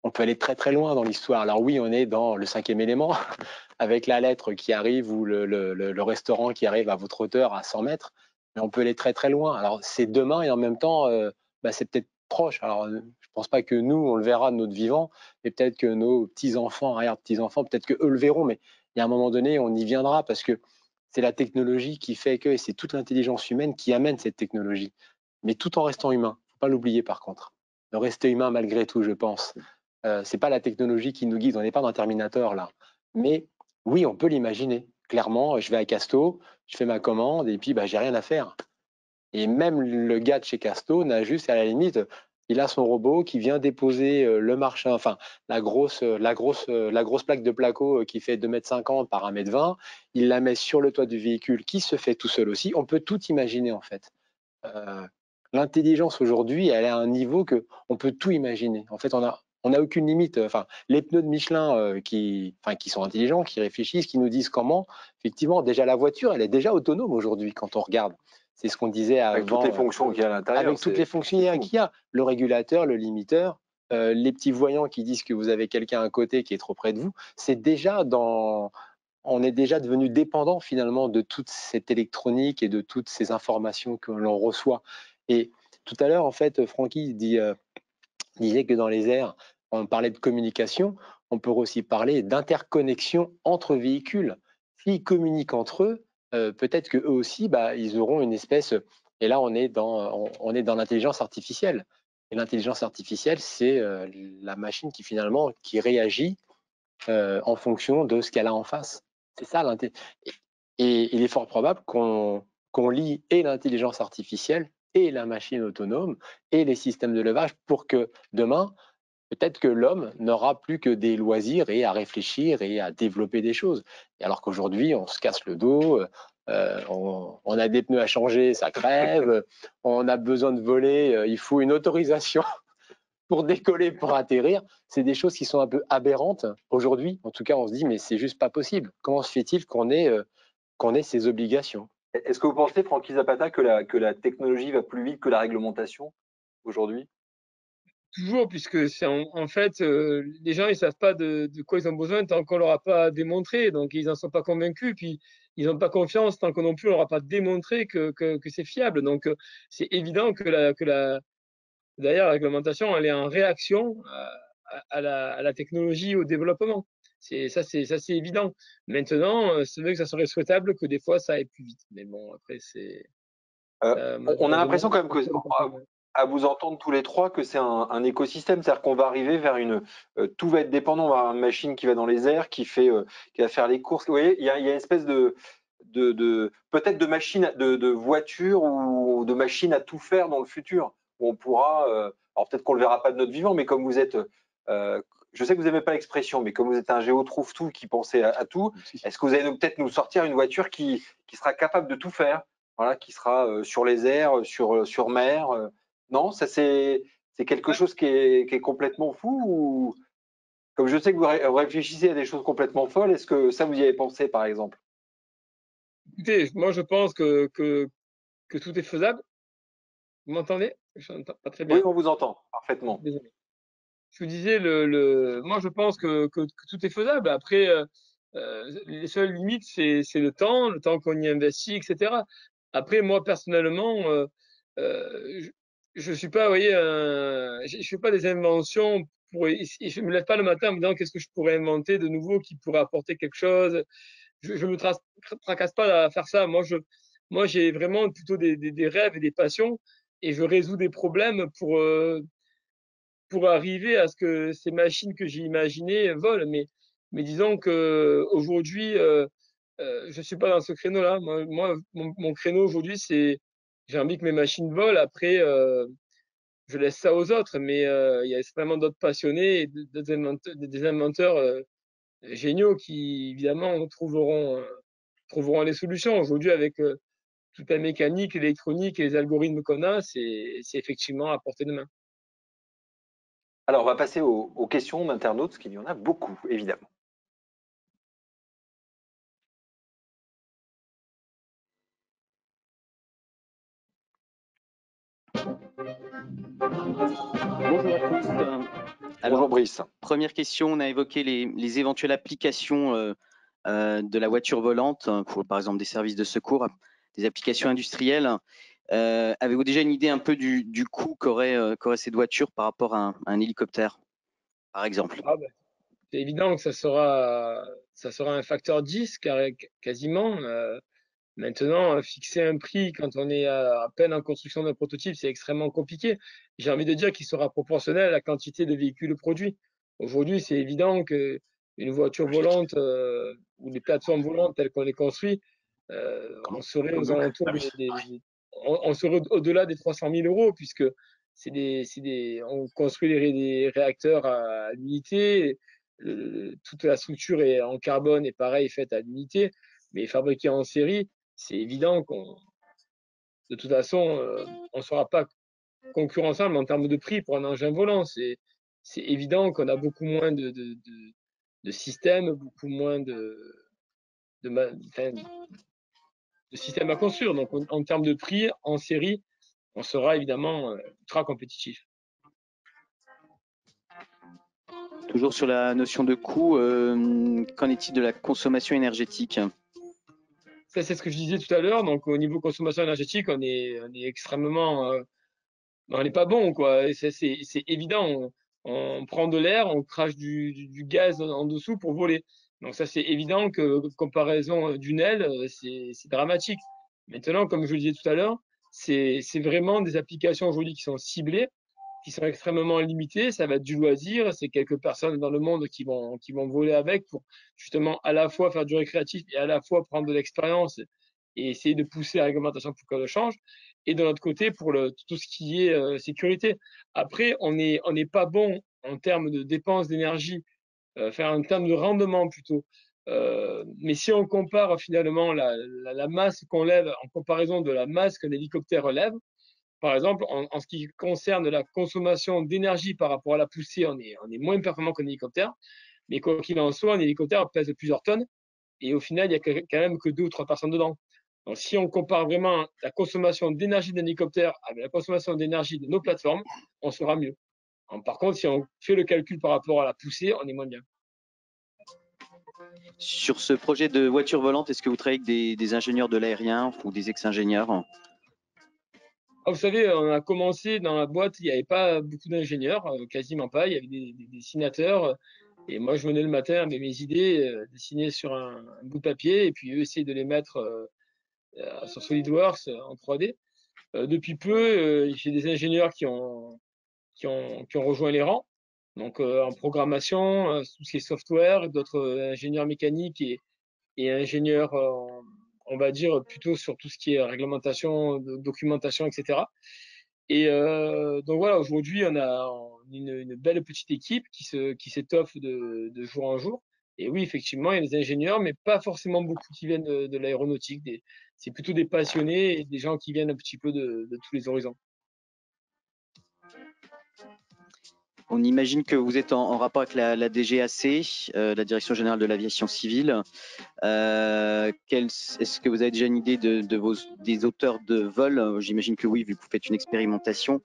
On peut aller très très loin dans l'histoire. Alors oui, on est dans le cinquième élément, avec la lettre qui arrive ou le, restaurant qui arrive à votre hauteur à 100 mètres, mais on peut aller très très loin. Alors c'est demain et en même temps, euh, bah, c'est peut-être proche. Alors je ne pense pas que nous, on le verra de notre vivant, mais peut-être que nos petits-enfants, arrière-petits-enfants, peut-être que eux le verront, mais il y a un moment donné, on y viendra parce que c'est la technologie qui fait que, et c'est toute l'intelligence humaine qui amène cette technologie, mais tout en restant humain. Faut pas l'oublier par contre. Rester humain malgré tout, je pense. Euh, c'est pas la technologie qui nous guide. On n'est pas dans Terminator là. Mais oui, on peut l'imaginer. Clairement, je vais à Casto, je fais ma commande et puis bah, j'ai rien à faire. Et même le gars de chez Casto n'a juste à la limite il a son robot qui vient déposer euh, le marché, enfin la grosse, euh, la grosse, euh, la grosse plaque de placo qui fait 2,50 m par 1,20 m. Il la met sur le toit du véhicule qui se fait tout seul aussi. On peut tout imaginer en fait. L'intelligence aujourd'hui, elle est à un niveau que on peut tout imaginer. En fait, on a on n'a aucune limite. Enfin, les pneus de Michelin qui, enfin, qui sont intelligents, qui réfléchissent, qui nous disent comment. Effectivement, déjà la voiture, elle est déjà autonome aujourd'hui quand on regarde. C'est ce qu'on disait avant. Avec toutes les fonctions qu'il y a à l'intérieur. Avec toutes les fonctions qu'il y a. Le régulateur, le limiteur, euh, les petits voyants qui disent que vous avez quelqu'un à côté qui est trop près de vous. C'est déjà dans. On est déjà devenu dépendant finalement de toute cette électronique et de toutes ces informations que l'on reçoit. Et tout à l'heure, en fait, Francky dit, euh, disait que dans les airs, on parlait de communication, on peut aussi parler d'interconnexion entre véhicules. S'ils communiquent entre eux, euh, peut-être que eux aussi, bah, ils auront une espèce. Et là, on est dans, l'intelligence artificielle. Et l'intelligence artificielle, c'est euh, la machine qui finalement qui réagit euh, en fonction de ce qu'elle a en face. C'est ça l'intelligence. Et, il est fort probable qu'on qu'on lie et l'intelligence artificielle et la machine autonome et les systèmes de levage pour que demain, peut-être que l'homme n'aura plus que des loisirs et à réfléchir et à développer des choses. Et alors qu'aujourd'hui, on se casse le dos, euh, on, a des pneus à changer, ça crève, on a besoin de voler, euh, il faut une autorisation pour décoller, pour atterrir. C'est des choses qui sont un peu aberrantes aujourd'hui. En tout cas, on se dit, mais c'est juste pas possible. Comment se fait-il qu'on ait, euh, ait ces obligations? Est-ce que vous pensez, Francky Zapata, que la, que la technologie va plus vite que la réglementation aujourd'hui? Toujours, puisque c'est en, fait, euh, les gens ils savent pas de, quoi ils ont besoin tant qu'on leur a pas démontré, donc ils n'en sont pas convaincus, puis ils n'ont pas confiance tant qu'on non plus on leur a pas démontré que, que, c'est fiable. Donc euh, c'est évident que la, que la, d'ailleurs la réglementation elle est en réaction à, la, à la, technologie, au développement. C'est ça, c'est ça, c'est évident. Maintenant, euh, c'est vrai que ça serait souhaitable que des fois ça aille plus vite, mais bon après c'est. on a l'impression quand même que à vous entendre tous les trois que c'est un, écosystème, c'est-à-dire qu'on va arriver vers une, euh, tout va être dépendant, on va avoir une machine qui va dans les airs, qui fait, euh, qui va faire les courses. Vous voyez, il y a, une espèce de, de, peut-être de machine, de, de, voiture ou de machine à tout faire dans le futur, où on pourra, euh, alors peut-être qu'on le verra pas de notre vivant, mais comme vous êtes, je sais que vous n'aimez pas l'expression, mais comme vous êtes un géo trouve tout qui pensait à, tout, est-ce que vous allez peut-être nous sortir une voiture qui, qui sera capable de tout faire, voilà, qui sera sur les airs, sur, sur mer non, ça c'est quelque chose qui est, complètement fou ou comme je sais que vous réfléchissez à des choses complètement folles, est-ce que ça vous y avez pensé par exemple? Écoutez, moi je pense que, que, tout est faisable. Vous m'entendez? Je n'entends pas très bien. Oui, on vous entend parfaitement. Désolé. Je vous disais, le, moi je pense que, tout est faisable. Après, euh, euh, les seules limites, c'est le temps, le temps qu'on y investit, etc. Après, moi personnellement, euh, je suis pas, vous voyez, je ne fais pas des inventions pour, je me lève pas le matin en me disant qu'est-ce que je pourrais inventer de nouveau qui pourrait apporter quelque chose? Je, ne me tracasse pas à faire ça. Moi, je, moi, j'ai vraiment plutôt des, des, des, rêves et des passions et je résous des problèmes pour, pour arriver à ce que ces machines que j'ai imaginées volent. Mais, mais disons que aujourd'hui, euh, euh, je suis pas dans ce créneau-là. Moi, mon, créneau aujourd'hui, c'est j'ai envie que mes machines volent. Après, euh, je laisse ça aux autres. Mais euh, il y a vraiment d'autres passionnés et des inventeurs, des inventeurs euh, géniaux qui, évidemment, trouveront, trouveront les solutions. Aujourd'hui, avec toute la mécanique, l'électronique et les algorithmes qu'on a, c'est effectivement à portée de main. Alors, on va passer aux, aux questions d'internautes, parce qu'il y en a beaucoup, évidemment. Bonjour à tous. Alors, Bonjour Brice. Première question, on a évoqué les, les éventuelles applications euh, euh, de la voiture volante pour par exemple des services de secours, des applications industrielles. Euh, Avez-vous déjà une idée un peu du, du coût qu'aurait euh, qu cette voiture par rapport à un, à un hélicoptère, par exemple? Ah ben, C'est évident que ça sera, ça sera un facteur 10 quasiment. Euh, Maintenant, fixer un prix quand on est à peine en construction d'un prototype, c'est extrêmement compliqué. J'ai envie de dire qu'il sera proportionnel à la quantité de véhicules produits. Aujourd'hui, c'est évident que une voiture volante euh, ou des plateformes volantes telles qu'on les construit, euh, on serait aux alentours des, des on, on, serait au-delà des 300 000 euros puisque c'est des, des, on construit les, des réacteurs à l'unité, toute la structure est en carbone et pareil faite à l'unité, mais fabriquée en série, c'est évident qu'on, de toute façon, euh, on ne sera pas concurrençable en termes de prix pour un engin volant. C'est, c'est évident qu'on a beaucoup moins de, de, de, systèmes, beaucoup moins de, systèmes à construire. Donc, en, en, termes de prix, en série, on sera évidemment euh, ultra compétitif. Toujours sur la notion de coût, euh, qu'en est-il de la consommation énergétique? Ça, c'est ce que je disais tout à l'heure. Donc, au niveau consommation énergétique, on est, on est extrêmement. Euh, on n'est pas bon, quoi. C'est évident. On, prend de l'air, on crache du, du, gaz en dessous pour voler. Donc, ça, c'est évident que, comparaison d'une aile, c'est dramatique. Maintenant, comme je le disais tout à l'heure, c'est vraiment des applications aujourd'hui qui sont ciblées qui sont extrêmement limités. Ça va être du loisir. C'est quelques personnes dans le monde qui vont, qui vont voler avec pour justement à la fois faire du récréatif et à la fois prendre de l'expérience et essayer de pousser la réglementation pour qu'elle change. Et de l'autre côté, pour tout ce qui est euh, sécurité. Après, on n'est on n'est pas bon en termes de dépenses d'énergie, euh, faire en termes de rendement plutôt. Euh, mais si on compare finalement la, la, la masse qu'on lève en comparaison de la masse qu'un hélicoptère lève, par exemple, en, ce qui concerne la consommation d'énergie par rapport à la poussée, on est, moins performant qu'un hélicoptère. Mais quoi qu'il en soit, un hélicoptère pèse plusieurs tonnes et au final, il n'y a quand même que deux ou trois personnes dedans. Donc, si on compare vraiment la consommation d'énergie d'un hélicoptère avec la consommation d'énergie de nos plateformes, on sera mieux. Par contre, si on fait le calcul par rapport à la poussée, on est moins bien. Sur ce projet de voiture volante, est-ce que vous travaillez avec des ingénieurs de l'aérien ou des ex-ingénieurs? Ah, vous savez, on a commencé dans la boîte, il n'y avait pas beaucoup d'ingénieurs, euh, quasiment pas. Il y avait des, des, dessinateurs. Et moi, je venais le matin avec mes idées euh, dessinées sur un, bout de papier et puis eux essayer de les mettre euh, sur SolidWorks en 3D. Euh, depuis peu, j'ai des ingénieurs qui ont, qui ont, qui ont rejoint les rangs. Donc, en programmation, tout ce qui est software, d'autres ingénieurs mécaniques et, et ingénieurs en, on va dire plutôt sur tout ce qui est réglementation, documentation, etc. Et euh, donc voilà, aujourd'hui, on a une, une, belle petite équipe qui se qui s'étoffe de, de, jour en jour. Et oui, effectivement, il y a des ingénieurs, mais pas forcément beaucoup qui viennent de, de l'aéronautique. C'est plutôt des passionnés et des gens qui viennent un petit peu de, de tous les horizons. On imagine que vous êtes en, rapport avec la, DGAC, euh, la Direction générale de l'aviation civile. Euh, Est-ce que vous avez déjà une idée de, vos, des auteurs de vol? J'imagine que oui, vu que vous faites une expérimentation.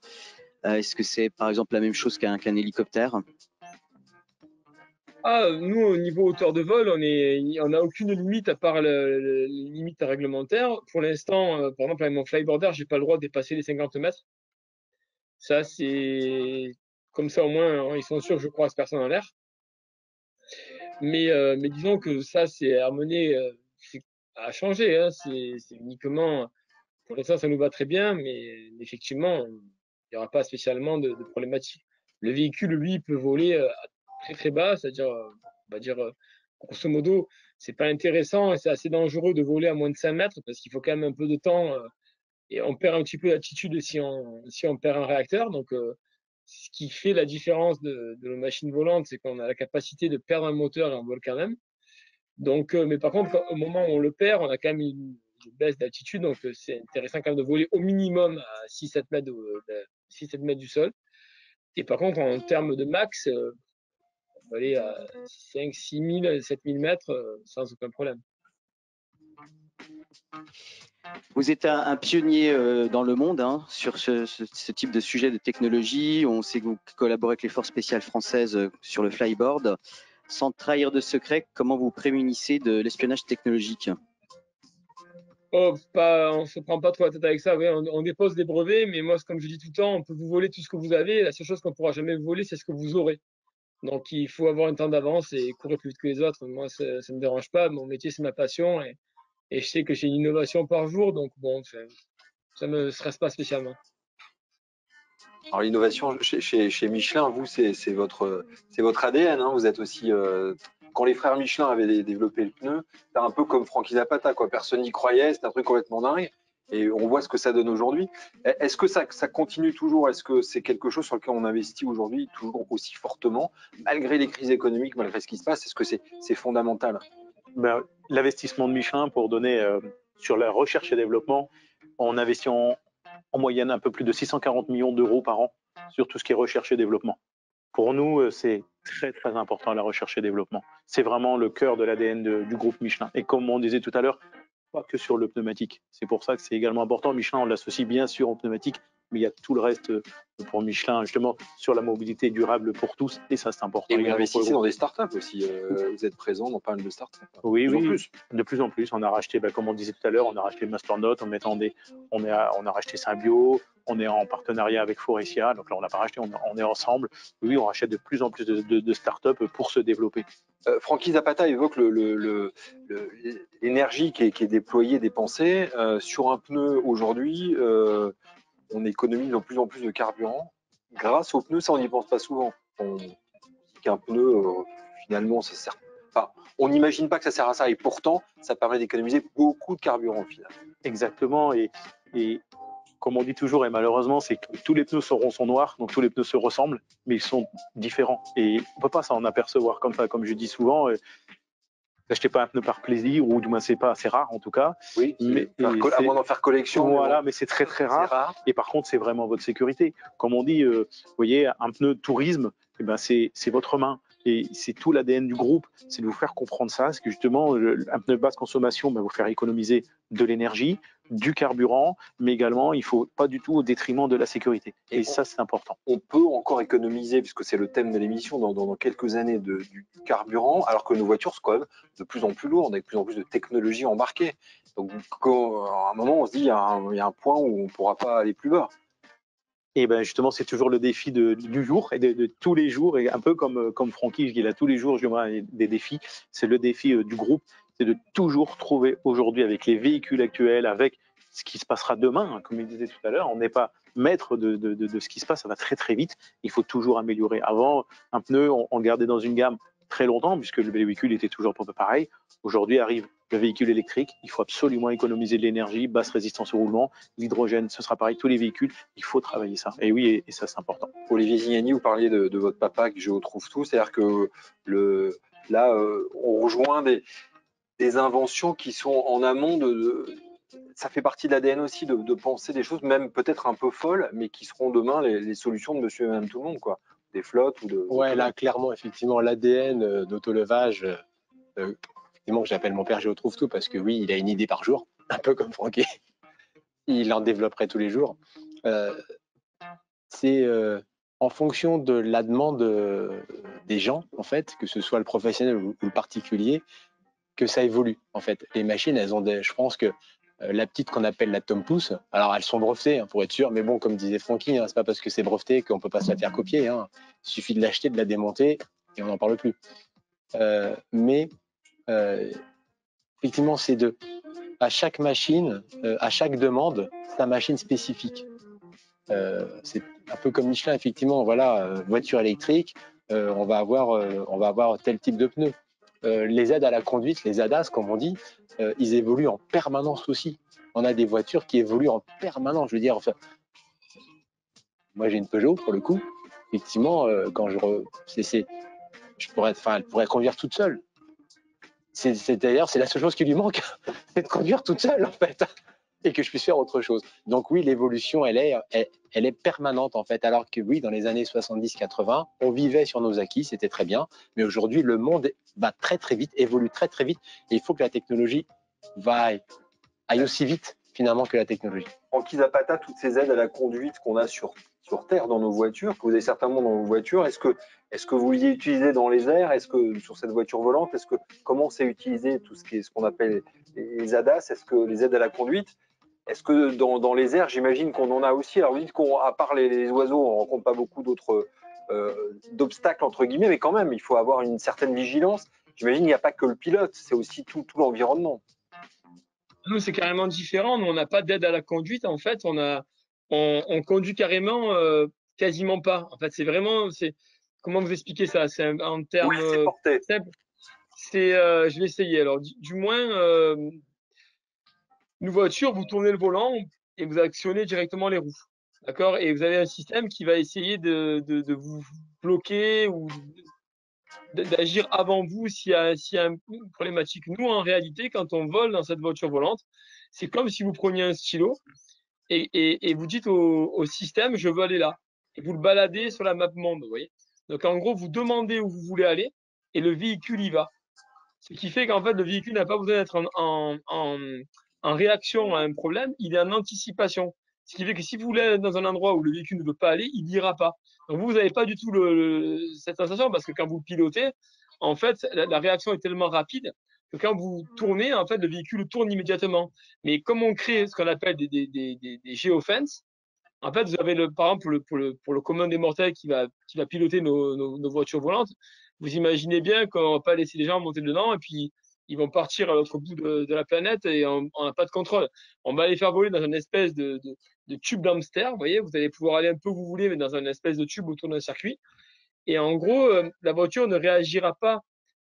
Euh, Est-ce que c'est par exemple la même chose qu'un qu hélicoptère? Ah, nous, au niveau hauteur de vol, on n'a aucune limite à part le, le- les limites réglementaires. Pour l'instant, par exemple, avec mon flyboarder, j'ai pas le droit de dépasser les 50 mètres. Ça, c'est comme ça, au moins, hein, ils sont sûrs que je croise personne en l'air. Mais, euh, mais disons que ça, c'est amené euh, à changer. Hein. C'est uniquement, pour l'instant, ça nous va très bien, mais effectivement, il n'y aura pas spécialement de, de problématique. Le véhicule, lui, peut voler euh, à très très bas, c'est-à-dire, euh, on va dire, grosso modo, c'est pas intéressant et c'est assez dangereux de voler à moins de 5 mètres parce qu'il faut quand même un peu de temps et on perd un petit peu d'altitude si on, si on perd un réacteur. Donc, ce qui fait la différence de, nos machines volantes, c'est qu'on a la capacité de perdre un moteur et on vole quand même. Donc, euh, mais par contre, au moment où on le perd, on a quand même une, baisse d'altitude. Donc, euh, c'est intéressant quand même de voler au minimum à 6-7 mètres, de- de- 6-7 mètres du sol. Et par contre, en termes de max, euh, on va aller à 5, 6 000, 7 000 mètres sans aucun problème. Vous êtes un, pionnier euh, dans le monde hein, sur ce, type de sujet de technologie. On sait que vous collaborez avec les forces spéciales françaises euh, sur le flyboard. Sans trahir de secret, comment vous prémunissez de l'espionnage technologique? Oh, pas, on se prend pas trop la tête avec ça. ouais, on, dépose des brevets, mais moi, comme je dis tout le temps, on peut vous voler tout ce que vous avez. La seule chose qu'on pourra jamais voler, c'est ce que vous aurez. Donc, il faut avoir un temps d'avance et courir plus vite que les autres. Moi, ça, ça me dérange pas. Mon métier, c'est ma passion et je sais que j'ai une innovation par jour. Donc, bon, ça, ça me stresse pas spécialement. Alors l'innovation chez, Michelin, vous, c'est votre, ADN. hein. Vous êtes aussi, euh, quand les frères Michelin avaient dé- développé le pneu, c'est un peu comme Frankie Zapata, quoi. Personne n'y croyait, c'est un truc complètement dingue. Et on voit ce que ça donne aujourd'hui. E- Est-ce que ça, continue toujours? Est-ce que c'est quelque chose sur lequel on investit aujourd'hui toujours aussi fortement, malgré les crises économiques, malgré ce qui se passe? Est-ce que c'est fondamental? Ben, L'investissement de Michelin, pour donner euh, sur la recherche et développement, on investit en, en moyenne un peu plus de 640 millions d'euros par an sur tout ce qui est recherche et développement. Pour nous, euh, c'est très très important la recherche et développement. C'est vraiment le cœur de l'ADN du groupe Michelin. Et comme on disait tout à l'heure, pas que sur le pneumatique. C'est pour ça que c'est également important. Michelin, on l'associe bien sûr au pneumatique, mais il y a tout le reste euh, pour Michelin, justement, sur la mobilité durable pour tous. Et ça, c'est important. Et vous investissez dans des startups aussi. euh, vous êtes présent dans pas mal de startups. Oui, De plus en oui. plus. De plus en plus, on a racheté, bah, comme on disait tout à l'heure, on a racheté Masternote en mettant des, on, est à- on a racheté Symbio, on est en partenariat avec Forestia, donc là on n'a pas racheté, on, on est ensemble. Oui, on rachète de plus en plus de, de, de startups pour se développer. Euh, Francky Zapata évoque le- le- le- le- l'énergie qui est, qui est déployée, dépensée. Euh, sur un pneu aujourd'hui, euh, on économise de plus en plus de carburant. Grâce au pneu, ça on n'y pense pas souvent. On qu'un pneu, euh, finalement, ça sert. On n'imagine pas que ça sert à ça, et pourtant, ça permet d'économiser beaucoup de carburant au final. Exactement. Et, comme on dit toujours, et malheureusement, c'est que tous les pneus sont noirs, donc tous les pneus se ressemblent, mais ils sont différents. Et on peut pas s'en apercevoir comme ça. Comme je dis souvent, n'achetez pas un pneu par plaisir, ou du moins c'est pas assez rare en tout cas. Oui, Mais- à moins d'en faire collection. Voilà, mais c'est très très rare. rare. Et par contre, c'est vraiment votre sécurité. Comme on dit, euh, vous voyez, un pneu tourisme, eh ben, c'est votre main. Et c'est tout l'ADN du groupe, c'est de vous faire comprendre ça. C'est que justement, un pneu basse consommation va vous faire économiser de l'énergie, du carburant, mais également, il faut pas du tout au détriment de la sécurité. Et Et, on- ça, c'est important. on peut encore économiser, puisque c'est le thème de l'émission, dans, dans- dans quelques années, de, du carburant, alors que nos voitures sont quand même de plus en plus lourdes, avec de plus en plus de technologies embarquées. Donc, quand, à un moment, on se dit, il y a un, il y a un point où on ne pourra pas aller plus bas. Et ben justement, c'est toujours le défi de- du jour et de, de tous les jours, et un peu comme, euh, comme Francky, il a tous les jours je des défis. C'est le défi euh, du groupe, c'est de toujours trouver aujourd'hui avec les véhicules actuels, avec ce qui se passera demain, hein, comme il disait tout à l'heure, on n'est pas maître de, de- de- de ce qui se passe, ça va très très vite. Il faut toujours améliorer. Avant, un pneu, on, on le gardait dans une gamme très longtemps, puisque le véhicule était toujours un peu pareil. Aujourd'hui arrive le véhicule électrique, il faut absolument économiser de l'énergie, basse résistance au roulement, l'hydrogène, ce sera pareil, tous les véhicules, il faut travailler ça. Et oui, et, ça c'est important. Olivier Zignani, vous parliez de, votre papa que je retrouve tout, c'est-à-dire que là, euh, on rejoint des, inventions qui sont en amont ça fait partie de l'ADN aussi de, penser des choses, même peut-être un peu folles, mais qui seront demain les, les solutions de monsieur et madame tout le monde, quoi. Des flottes ou de. Ouais, là, clairement, effectivement, l'ADN euh, d'autolevage, euh, euh, effectivement, que j'appelle mon père, je retrouve tout, parce que oui, il a une idée par jour, un peu comme Francky. Il en développerait tous les jours. Euh, c'est, euh, en fonction de la demande des gens, en fait, que ce soit le professionnel ou le particulier, que ça évolue. En fait, les machines, elles ont des, je pense que la petite qu'on appelle la Tom Pouce, alors elles sont brevetées hein, pour être sûr, mais bon, comme disait Francky, hein, c'est pas parce que c'est breveté qu'on peut pas se la faire copier. Hein. Il suffit de l'acheter, de la démonter et on n'en parle plus. Euh, mais effectivement, c'est de à chaque machine, à chaque demande, sa machine spécifique. c'est un peu comme Michelin, effectivement, voilà, euh, voiture électrique, euh, on, va avoir, euh, on va avoir tel type de pneus. Les aides à la conduite, les ADAS, comme on dit, ils évoluent en permanence aussi. On a des voitures qui évoluent en permanence. Je veux dire, enfin, moi j'ai une Peugeot pour le coup. Effectivement, quand je, je pourrais, enfin, elle pourrait conduire toute seule. C'est d'ailleurs, c'est la seule chose qui lui manque, c'est de conduire toute seule en fait et que je puisse faire autre chose. Donc oui, l'évolution, elle est, elle, est permanente en fait. Alors que oui, dans les années 70-80, on vivait sur nos acquis, c'était très bien. Mais aujourd'hui, le monde va très très vite, évolue très très vite, et il faut que la technologie va aille aussi vite finalement que la technologie. Francky Zapata, toutes ces aides à la conduite qu'on a sur sur terre dans nos voitures, que vous avez certainement dans vos voitures, est-ce que est-ce que vous les utilisez dans les airs? Est-ce que sur cette voiture volante, est-ce que comment c'est utilisé tout ce est ce qu'on appelle les ADAS? Est-ce que les aides à la conduite est-ce que dans, les airs, j'imagine qu'on en a aussi? Alors vous dites qu'à part les, oiseaux, on ne rencontre pas beaucoup d'autres euh, d'obstacles entre guillemets, mais quand même, il faut avoir une certaine vigilance. J'imagine qu'il n'y a pas que le pilote, c'est aussi tout, l'environnement. Nous, c'est carrément différent. Nous, on n'a pas d'aide à la conduite. En fait, on a, on, conduit carrément, euh, quasiment pas. En fait, c'est vraiment, c'est comment vous expliquer ça? C'est en termes oui, c'est C'est, euh, je vais essayer. Alors, du moins une voiture, vous tournez le volant et vous actionnez directement les roues. D'accord? Et vous avez un système qui va essayer de, de, vous bloquer ou d'agir avant vous s'il y, a, une problématique. Nous, en réalité, quand on vole dans cette voiture volante, c'est comme si vous preniez un stylo et, et, vous dites au, système, je veux aller là. Et vous le baladez sur la map monde, vous voyez? Donc, en gros, vous demandez où vous voulez aller et le véhicule y va. Ce qui fait qu'en fait, le véhicule n'a pas besoin d'être en, en réaction à un problème, il est en anticipation. Ce qui fait que si vous voulez dans un endroit où le véhicule ne veut pas aller, il n'ira pas. Donc vous, vous n'avez pas du tout le, cette sensation parce que quand vous pilotez, en fait, la, réaction est tellement rapide que quand vous tournez, en fait, le véhicule tourne immédiatement. Mais comme on crée ce qu'on appelle des, des, des, des, en fait, vous avez le, par exemple, pour le, pour le, le commun des mortels qui va, qui va piloter nos, nos, nos voitures volantes, vous imaginez bien qu'on ne va pas laisser les gens monter dedans et puis ils vont partir à l'autre bout de, la planète et on n'a pas de contrôle. On va les faire voler dans une espèce de, tube d'hamster, vous voyez, vous allez pouvoir aller un peu où vous voulez, mais dans une espèce de tube autour d'un circuit. Et en gros, euh, la voiture ne réagira pas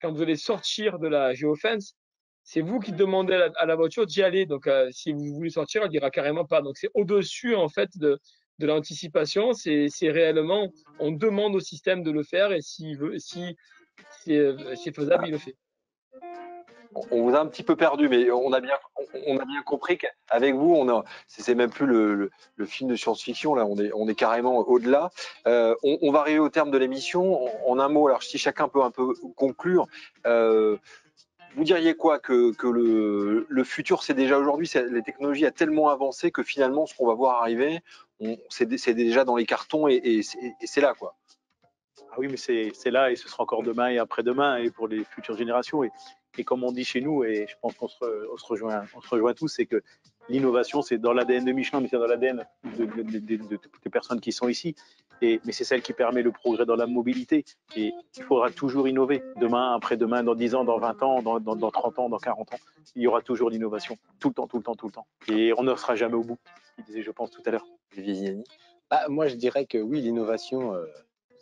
quand vous allez sortir de la géofence. C'est vous qui demandez à la, voiture d'y aller. Donc, euh, si vous voulez sortir, elle dira carrément pas. Donc, c'est au-dessus, en fait, de, l'anticipation. C'est réellement, on demande au système de le faire et s'il veut, si c'est euh, faisable, il le fait on vous a un petit peu perdu, mais on a bien, on a bien compris qu'avec vous, on a, c'est même plus le, film de science-fiction là, on est, on est carrément au-delà. Euh, on, va arriver au terme de l'émission. En, un mot, alors si chacun peut un peu conclure. Euh, vous diriez quoi que, le, futur, c'est déjà aujourd'hui, les technologies ont tellement avancé que finalement, ce qu'on va voir arriver, c'est déjà dans les cartons et, c'est là, quoi. Ah oui, mais c'est là et ce sera encore demain et après-demain et pour les futures générations. Et et comme on dit chez nous, et je pense qu'on se, rejoint, on se rejoint tous, c'est que l'innovation, c'est dans l'ADN de Michelin, mais c'est dans l'ADN de, toutes les personnes qui sont ici. Et, mais c'est celle qui permet le progrès dans la mobilité. Et il faudra toujours innover. Demain, après-demain, dans 10 ans, dans 20 ans, dans, dans, 30 ans, dans 40 ans, il y aura toujours l'innovation. Tout le temps, tout le temps, tout le temps. Et on ne sera jamais au bout, je pense, tout à l'heure. Bah, moi, je dirais que oui, l'innovation, euh,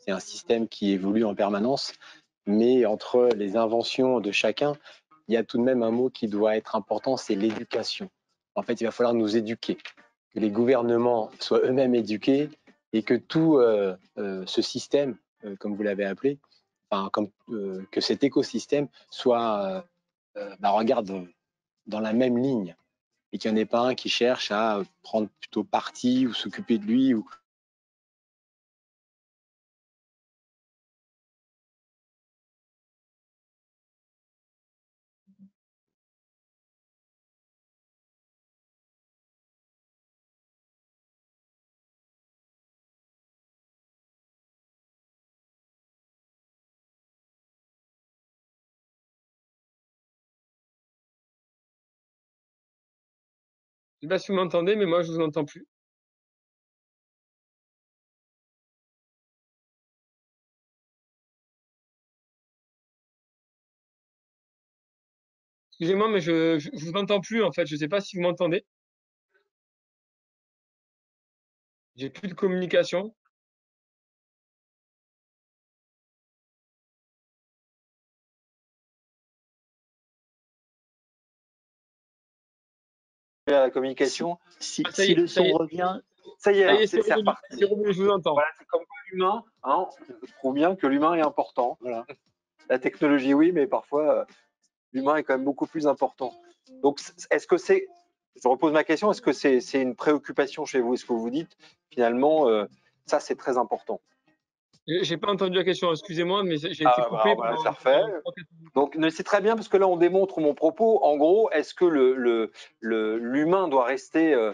c'est un système qui évolue en permanence mais entre les inventions de chacun, il y a tout de même un mot qui doit être important, c'est l'éducation. En fait, il va falloir nous éduquer, que les gouvernements soient eux-mêmes éduqués et que tout euh, euh, ce système, euh, comme vous l'avez appelé, enfin, que cet écosystème soit, bah, regarde, dans la même ligne et qu'il n'y en ait pas un qui cherche à prendre plutôt parti ou s'occuper de lui ou, Je sais pas si vous m'entendez, mais moi, je vous entends plus. Excusez-moi, mais je ne vous entends plus, en fait. Je ne sais pas si vous m'entendez. J'ai plus de communication. La communication. Si, Ah, ça y si est, le son revient, Ça y est, c'est reparti. c'est revenu, je vous entends. Voilà, c'est comme quoi l'humain, hein, je trouve bien que l'humain est important. Voilà. La technologie, oui, mais parfois, euh, l'humain est quand même beaucoup plus important. Donc, est-ce que c'est, je repose ma question, est-ce que c'est une préoccupation chez vous? Est-ce que vous dites, finalement, euh, ça, c'est très important? J'ai pas entendu la question, excusez-moi, mais j'ai été Ah, coupé. bah, voilà, ça refait. Donc, c'est très bien parce que là, on démontre mon propos. En gros, est-ce que le, le, le- l'humain doit rester, euh,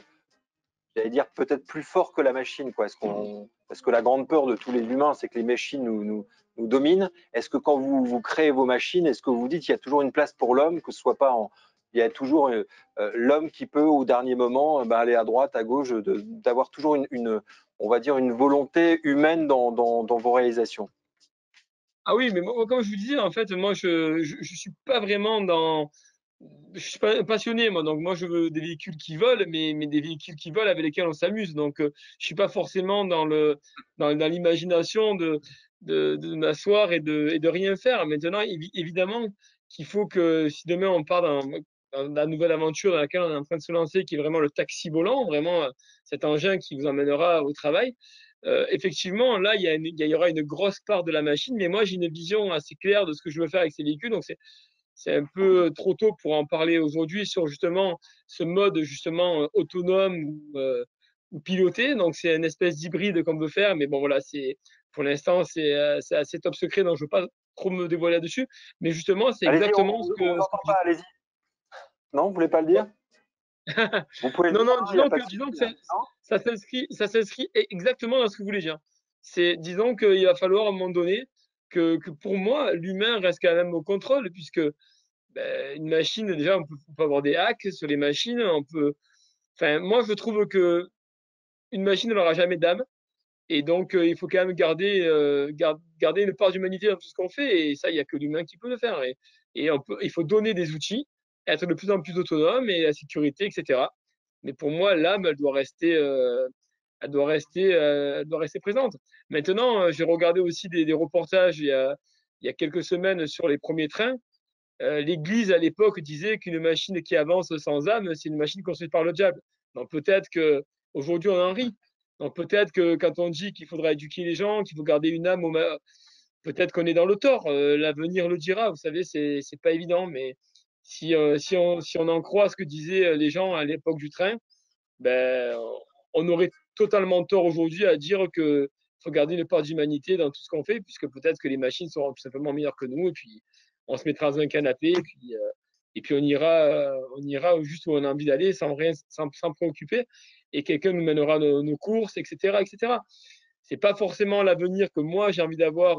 j'allais dire, peut-être plus fort que la machine quoi? Est-ce qu'on, Parce que la grande peur de tous les humains, c'est que les machines nous, nous, nous dominent? Est-ce que quand vous, vous créez vos machines, est-ce que vous dites qu'il y a toujours une place pour l'homme, que ce soit pas en, il y a toujours euh, euh, l'homme qui peut au dernier moment bah, aller à droite, à gauche, d'avoir toujours une, une, on va dire, une volonté humaine dans, vos réalisations. Ah oui, mais comme je vous disais, en fait, moi, je, je suis pas vraiment dans. Je suis pas passionné, moi. Donc, moi, je veux des véhicules qui volent, mais, des véhicules qui volent avec lesquels on s'amuse. Donc, euh, je suis pas forcément dans l'imagination de, m'asseoir et de, et de rien faire. Maintenant, évi- évidemment qu'il faut que si demain on part dans la nouvelle aventure dans laquelle on est en train de se lancer, qui est vraiment le taxi volant, vraiment euh, cet engin qui vous emmènera au travail, euh, effectivement, là, il y, a une- il y aura une grosse part de la machine, mais moi, j'ai une vision assez claire de ce que je veux faire avec ces véhicules. Donc, c'est, c'est un peu trop tôt pour en parler aujourd'hui sur justement ce mode justement euh, autonome ou, euh, ou piloté. Donc, c'est une espèce d'hybride qu'on veut faire, mais bon, voilà, c'est pour l'instant, c'est, euh, c'est assez top secret, donc je ne veux pas trop me dévoiler là-dessus. Mais justement, c'est Allez-y, exactement on, ce que. on ce que pas, allez-y. Non, vous voulez pas le dire? Vous pouvez Non, non, disons que, disons hein. ça s'inscrit, ça s'inscrit exactement dans ce que vous voulez dire. C'est, disons qu'il va falloir à un moment donné que, que pour moi, l'humain reste quand même au contrôle, puisque ben, une machine, déjà, on peut, on peut avoir des hacks sur les machines, on peut. Enfin, moi, je trouve que une machine n'aura jamais d'âme, et donc euh, il faut quand même garder, euh, gar- garder une part d'humanité dans tout ce qu'on fait, et ça, il n'y a que l'humain qui peut le faire. Et, et on peut, il faut donner des outils, être de plus en plus autonome, et la sécurité, etc. Mais pour moi, l'âme, elle doit rester, euh, elle doit rester, euh, elle doit rester présente. Maintenant, euh, j'ai regardé aussi des, reportages il y, a, quelques semaines sur les premiers trains. L'Église à l'époque disait qu'une machine qui avance sans âme, c'est une machine construite par le diable. Donc peut-être que aujourd'hui on en rit. Donc peut-être que quand on dit qu'il faudra éduquer les gens, qu'il faut garder une âme, peut-être qu'on est dans le tort. L'avenir le dira. Vous savez, c'est pas évident, mais si, euh, si, on, en croit ce que disaient euh, les gens à l'époque du train, ben, on aurait totalement tort aujourd'hui à dire que faut garder une part d'humanité dans tout ce qu'on fait, puisque peut-être que les machines seront tout simplement meilleures que nous, et puis on se mettra dans un canapé, et puis, euh, on ira, on ira juste où on a envie d'aller, sans rien, sans, sans préoccuper, et quelqu'un nous mènera nos, nos courses, etc., etc. C'est pas forcément l'avenir que moi j'ai envie d'avoir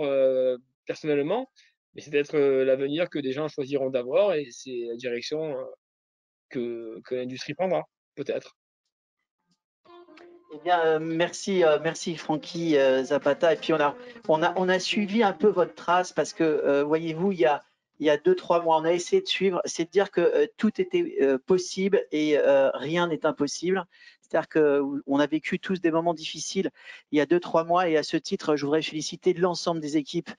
personnellement, mais c'est peut-être euh, l'avenir que des gens choisiront d'avoir, et c'est la direction euh, que, que l'industrie prendra, peut-être. Eh bien, euh, merci, merci Francky Zapata. Et puis on a, on a, on a suivi un peu votre trace parce que voyez-vous, il y a, il y a deux trois mois, on a essayé de suivre, c'est de dire que tout était possible et rien n'est impossible. C'est-à-dire qu'on a vécu tous des moments difficiles il y a deux trois mois et à ce titre, je voudrais féliciter l'ensemble des équipes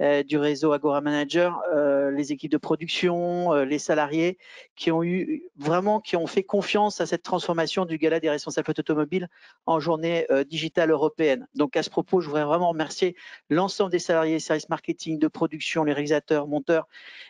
euh, du réseau Agora Manager, euh, les équipes de production, euh, les salariés qui ont eu vraiment qui ont fait confiance à cette transformation du gala des responsables automobiles en journée digitale européenne. Donc à ce propos, je voudrais vraiment remercier l'ensemble des salariés, services marketing, de production, les réalisateurs, monteurs,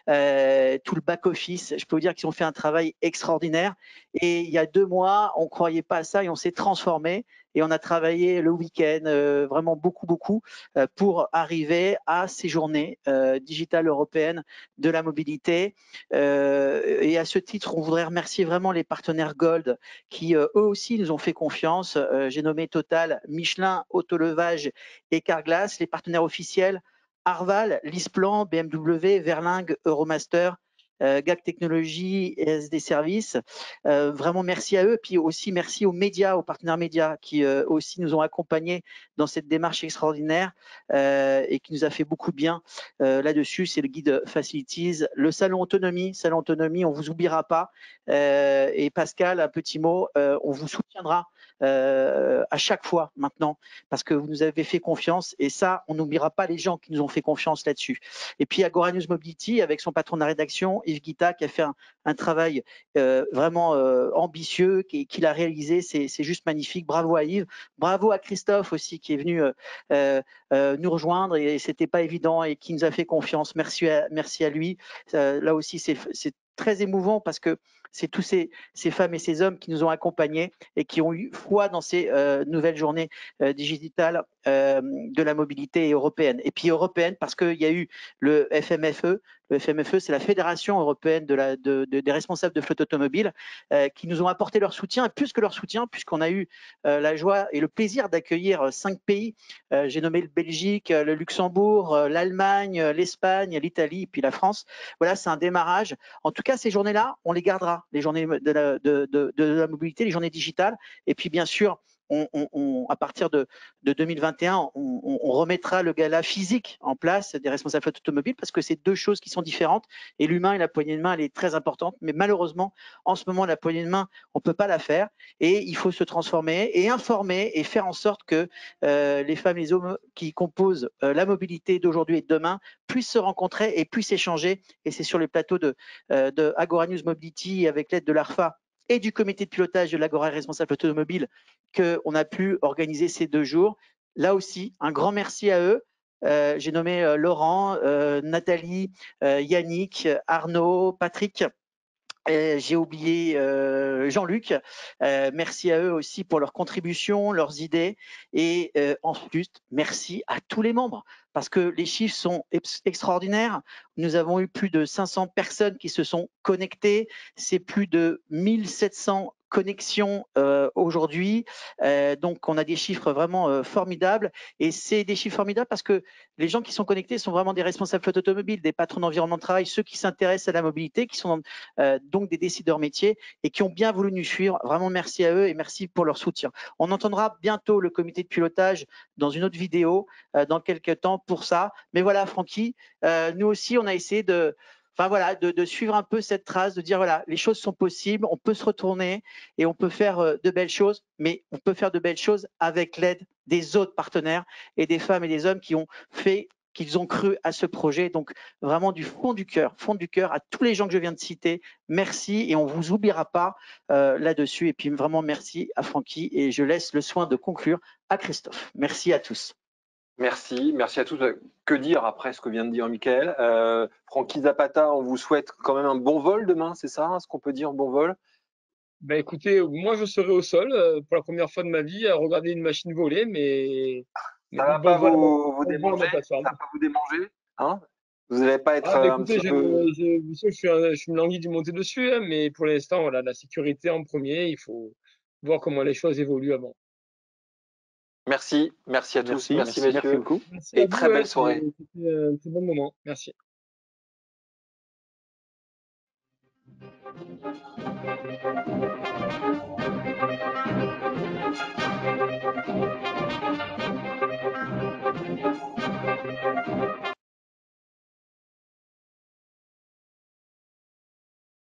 tout le back-office. Je peux vous dire qu'ils ont fait un travail extraordinaire. Et il y a deux mois, on ne croyait pas ça et on s'est transformé. Et on a travaillé le week-end, euh, vraiment beaucoup, beaucoup, euh, pour arriver à ces journées euh, digitales européennes de la mobilité. Et à ce titre, on voudrait remercier vraiment les partenaires Gold qui, eux aussi, nous ont fait confiance. J'ai nommé Total, Michelin, Autolevage et Carglass, les partenaires officiels Arval, Lisplan, BMW, Verlingue, Euromaster GAC Technologies et SD Services. Euh, vraiment merci à eux, puis aussi merci aux médias, aux partenaires médias qui euh, aussi nous ont accompagnés dans cette démarche extraordinaire et qui nous a fait beaucoup bien là-dessus. C'est le guide Facilities, le salon autonomie, salon autonomie, on vous oubliera pas. et Pascal, un petit mot, on vous soutiendra euh, à chaque fois maintenant, parce que vous nous avez fait confiance et ça, on n'oubliera pas les gens qui nous ont fait confiance là-dessus. Et puis Agora News Mobility, avec son patron de la rédaction, Yves Guita, qui a fait un, travail euh, vraiment euh, ambitieux, qu'il a réalisé, c'est juste magnifique. Bravo à Yves, bravo à Christophe aussi, qui est venu nous rejoindre et c'était pas évident et qui nous a fait confiance. Merci à lui. là aussi, c'est très émouvant parce que c'est tous ces, femmes et ces hommes qui nous ont accompagnés et qui ont eu foi dans ces euh, nouvelles journées euh, digitales euh, de la mobilité européenne. Et puis européenne parce qu'il y a eu le FMFE. Le FMFE, c'est la Fédération européenne des responsables de flotte automobile qui nous ont apporté leur soutien, plus que leur soutien, puisqu'on a eu la joie et le plaisir d'accueillir cinq pays. J'ai nommé le Belgique, le Luxembourg, l'Allemagne, l'Espagne, l'Italie, puis la France. Voilà, c'est un démarrage. En tout cas, ces journées-là, on les gardera les journées de la, de, la mobilité, les journées digitales. Et puis, bien sûr, on, à partir de, 2021, on, remettra le gala physique en place des responsables automobiles parce que c'est deux choses qui sont différentes. Et l'humain et la poignée de main, elle est très importante. Mais malheureusement, en ce moment, la poignée de main, on ne peut pas la faire. Et il faut se transformer et informer et faire en sorte que euh, les femmes les hommes qui composent euh, la mobilité d'aujourd'hui et de demain puissent se rencontrer et puissent échanger. Et c'est sur les plateaux de, euh, de Agora News Mobility avec l'aide de l'ARFA et du comité de pilotage de l'Agora responsable automobile qu'on a pu organiser ces deux jours. Là aussi, un grand merci à eux. Euh, j'ai nommé euh, Laurent, euh, Nathalie, Yannick, Arnaud, Patrick. J'ai oublié Jean-Luc. merci à eux aussi pour leurs contributions, leurs idées. Et ensuite, merci à tous les membres parce que les chiffres sont extraordinaires. Nous avons eu plus de 500 personnes qui se sont connectées. C'est plus de 1700 connexion euh, aujourd'hui. Euh, donc, on a des chiffres vraiment euh, formidables. Et c'est des chiffres formidables parce que les gens qui sont connectés sont vraiment des responsables flotte automobile, des patrons d'environnement de travail, ceux qui s'intéressent à la mobilité, qui sont donc des décideurs métiers et qui ont bien voulu nous suivre. Vraiment, merci à eux et merci pour leur soutien. On entendra bientôt le comité de pilotage dans une autre vidéo dans quelques temps pour ça. Mais voilà, Francky, nous aussi, on a essayé de enfin voilà, de, suivre un peu cette trace, de dire voilà, les choses sont possibles, on peut se retourner et on peut faire euh, de belles choses, mais on peut faire de belles choses avec l'aide des autres partenaires et des femmes et des hommes qui ont fait qu'ils ont cru à ce projet. Donc vraiment du fond du cœur, fond du cœur à tous les gens que je viens de citer, merci et on vous oubliera pas euh, là-dessus. Et puis vraiment merci à Francky et je laisse le soin de conclure à Christophe. Merci à tous. Merci, merci à tous. Que dire après ce que vient de dire Michael euh, Francky Zapata, on vous souhaite quand même un bon vol demain, c'est ça Ce qu'on peut dire bon vol? Ben écoutez, moi je serai au sol euh, pour la première fois de ma vie à regarder une machine voler, mais ça va pas vous, démanger? Ça va pas vous démanger, hein? Vous n'allez pas être ah, ben, un petit je, peu. Je, je, suis, un, je suis une languille du monter dessus, hein, mais pour l'instant, voilà, la sécurité en premier. Il faut voir comment les choses évoluent avant. Merci, merci à tous, merci, messieurs. et très belle soirée. C'était un très bon moment. Merci.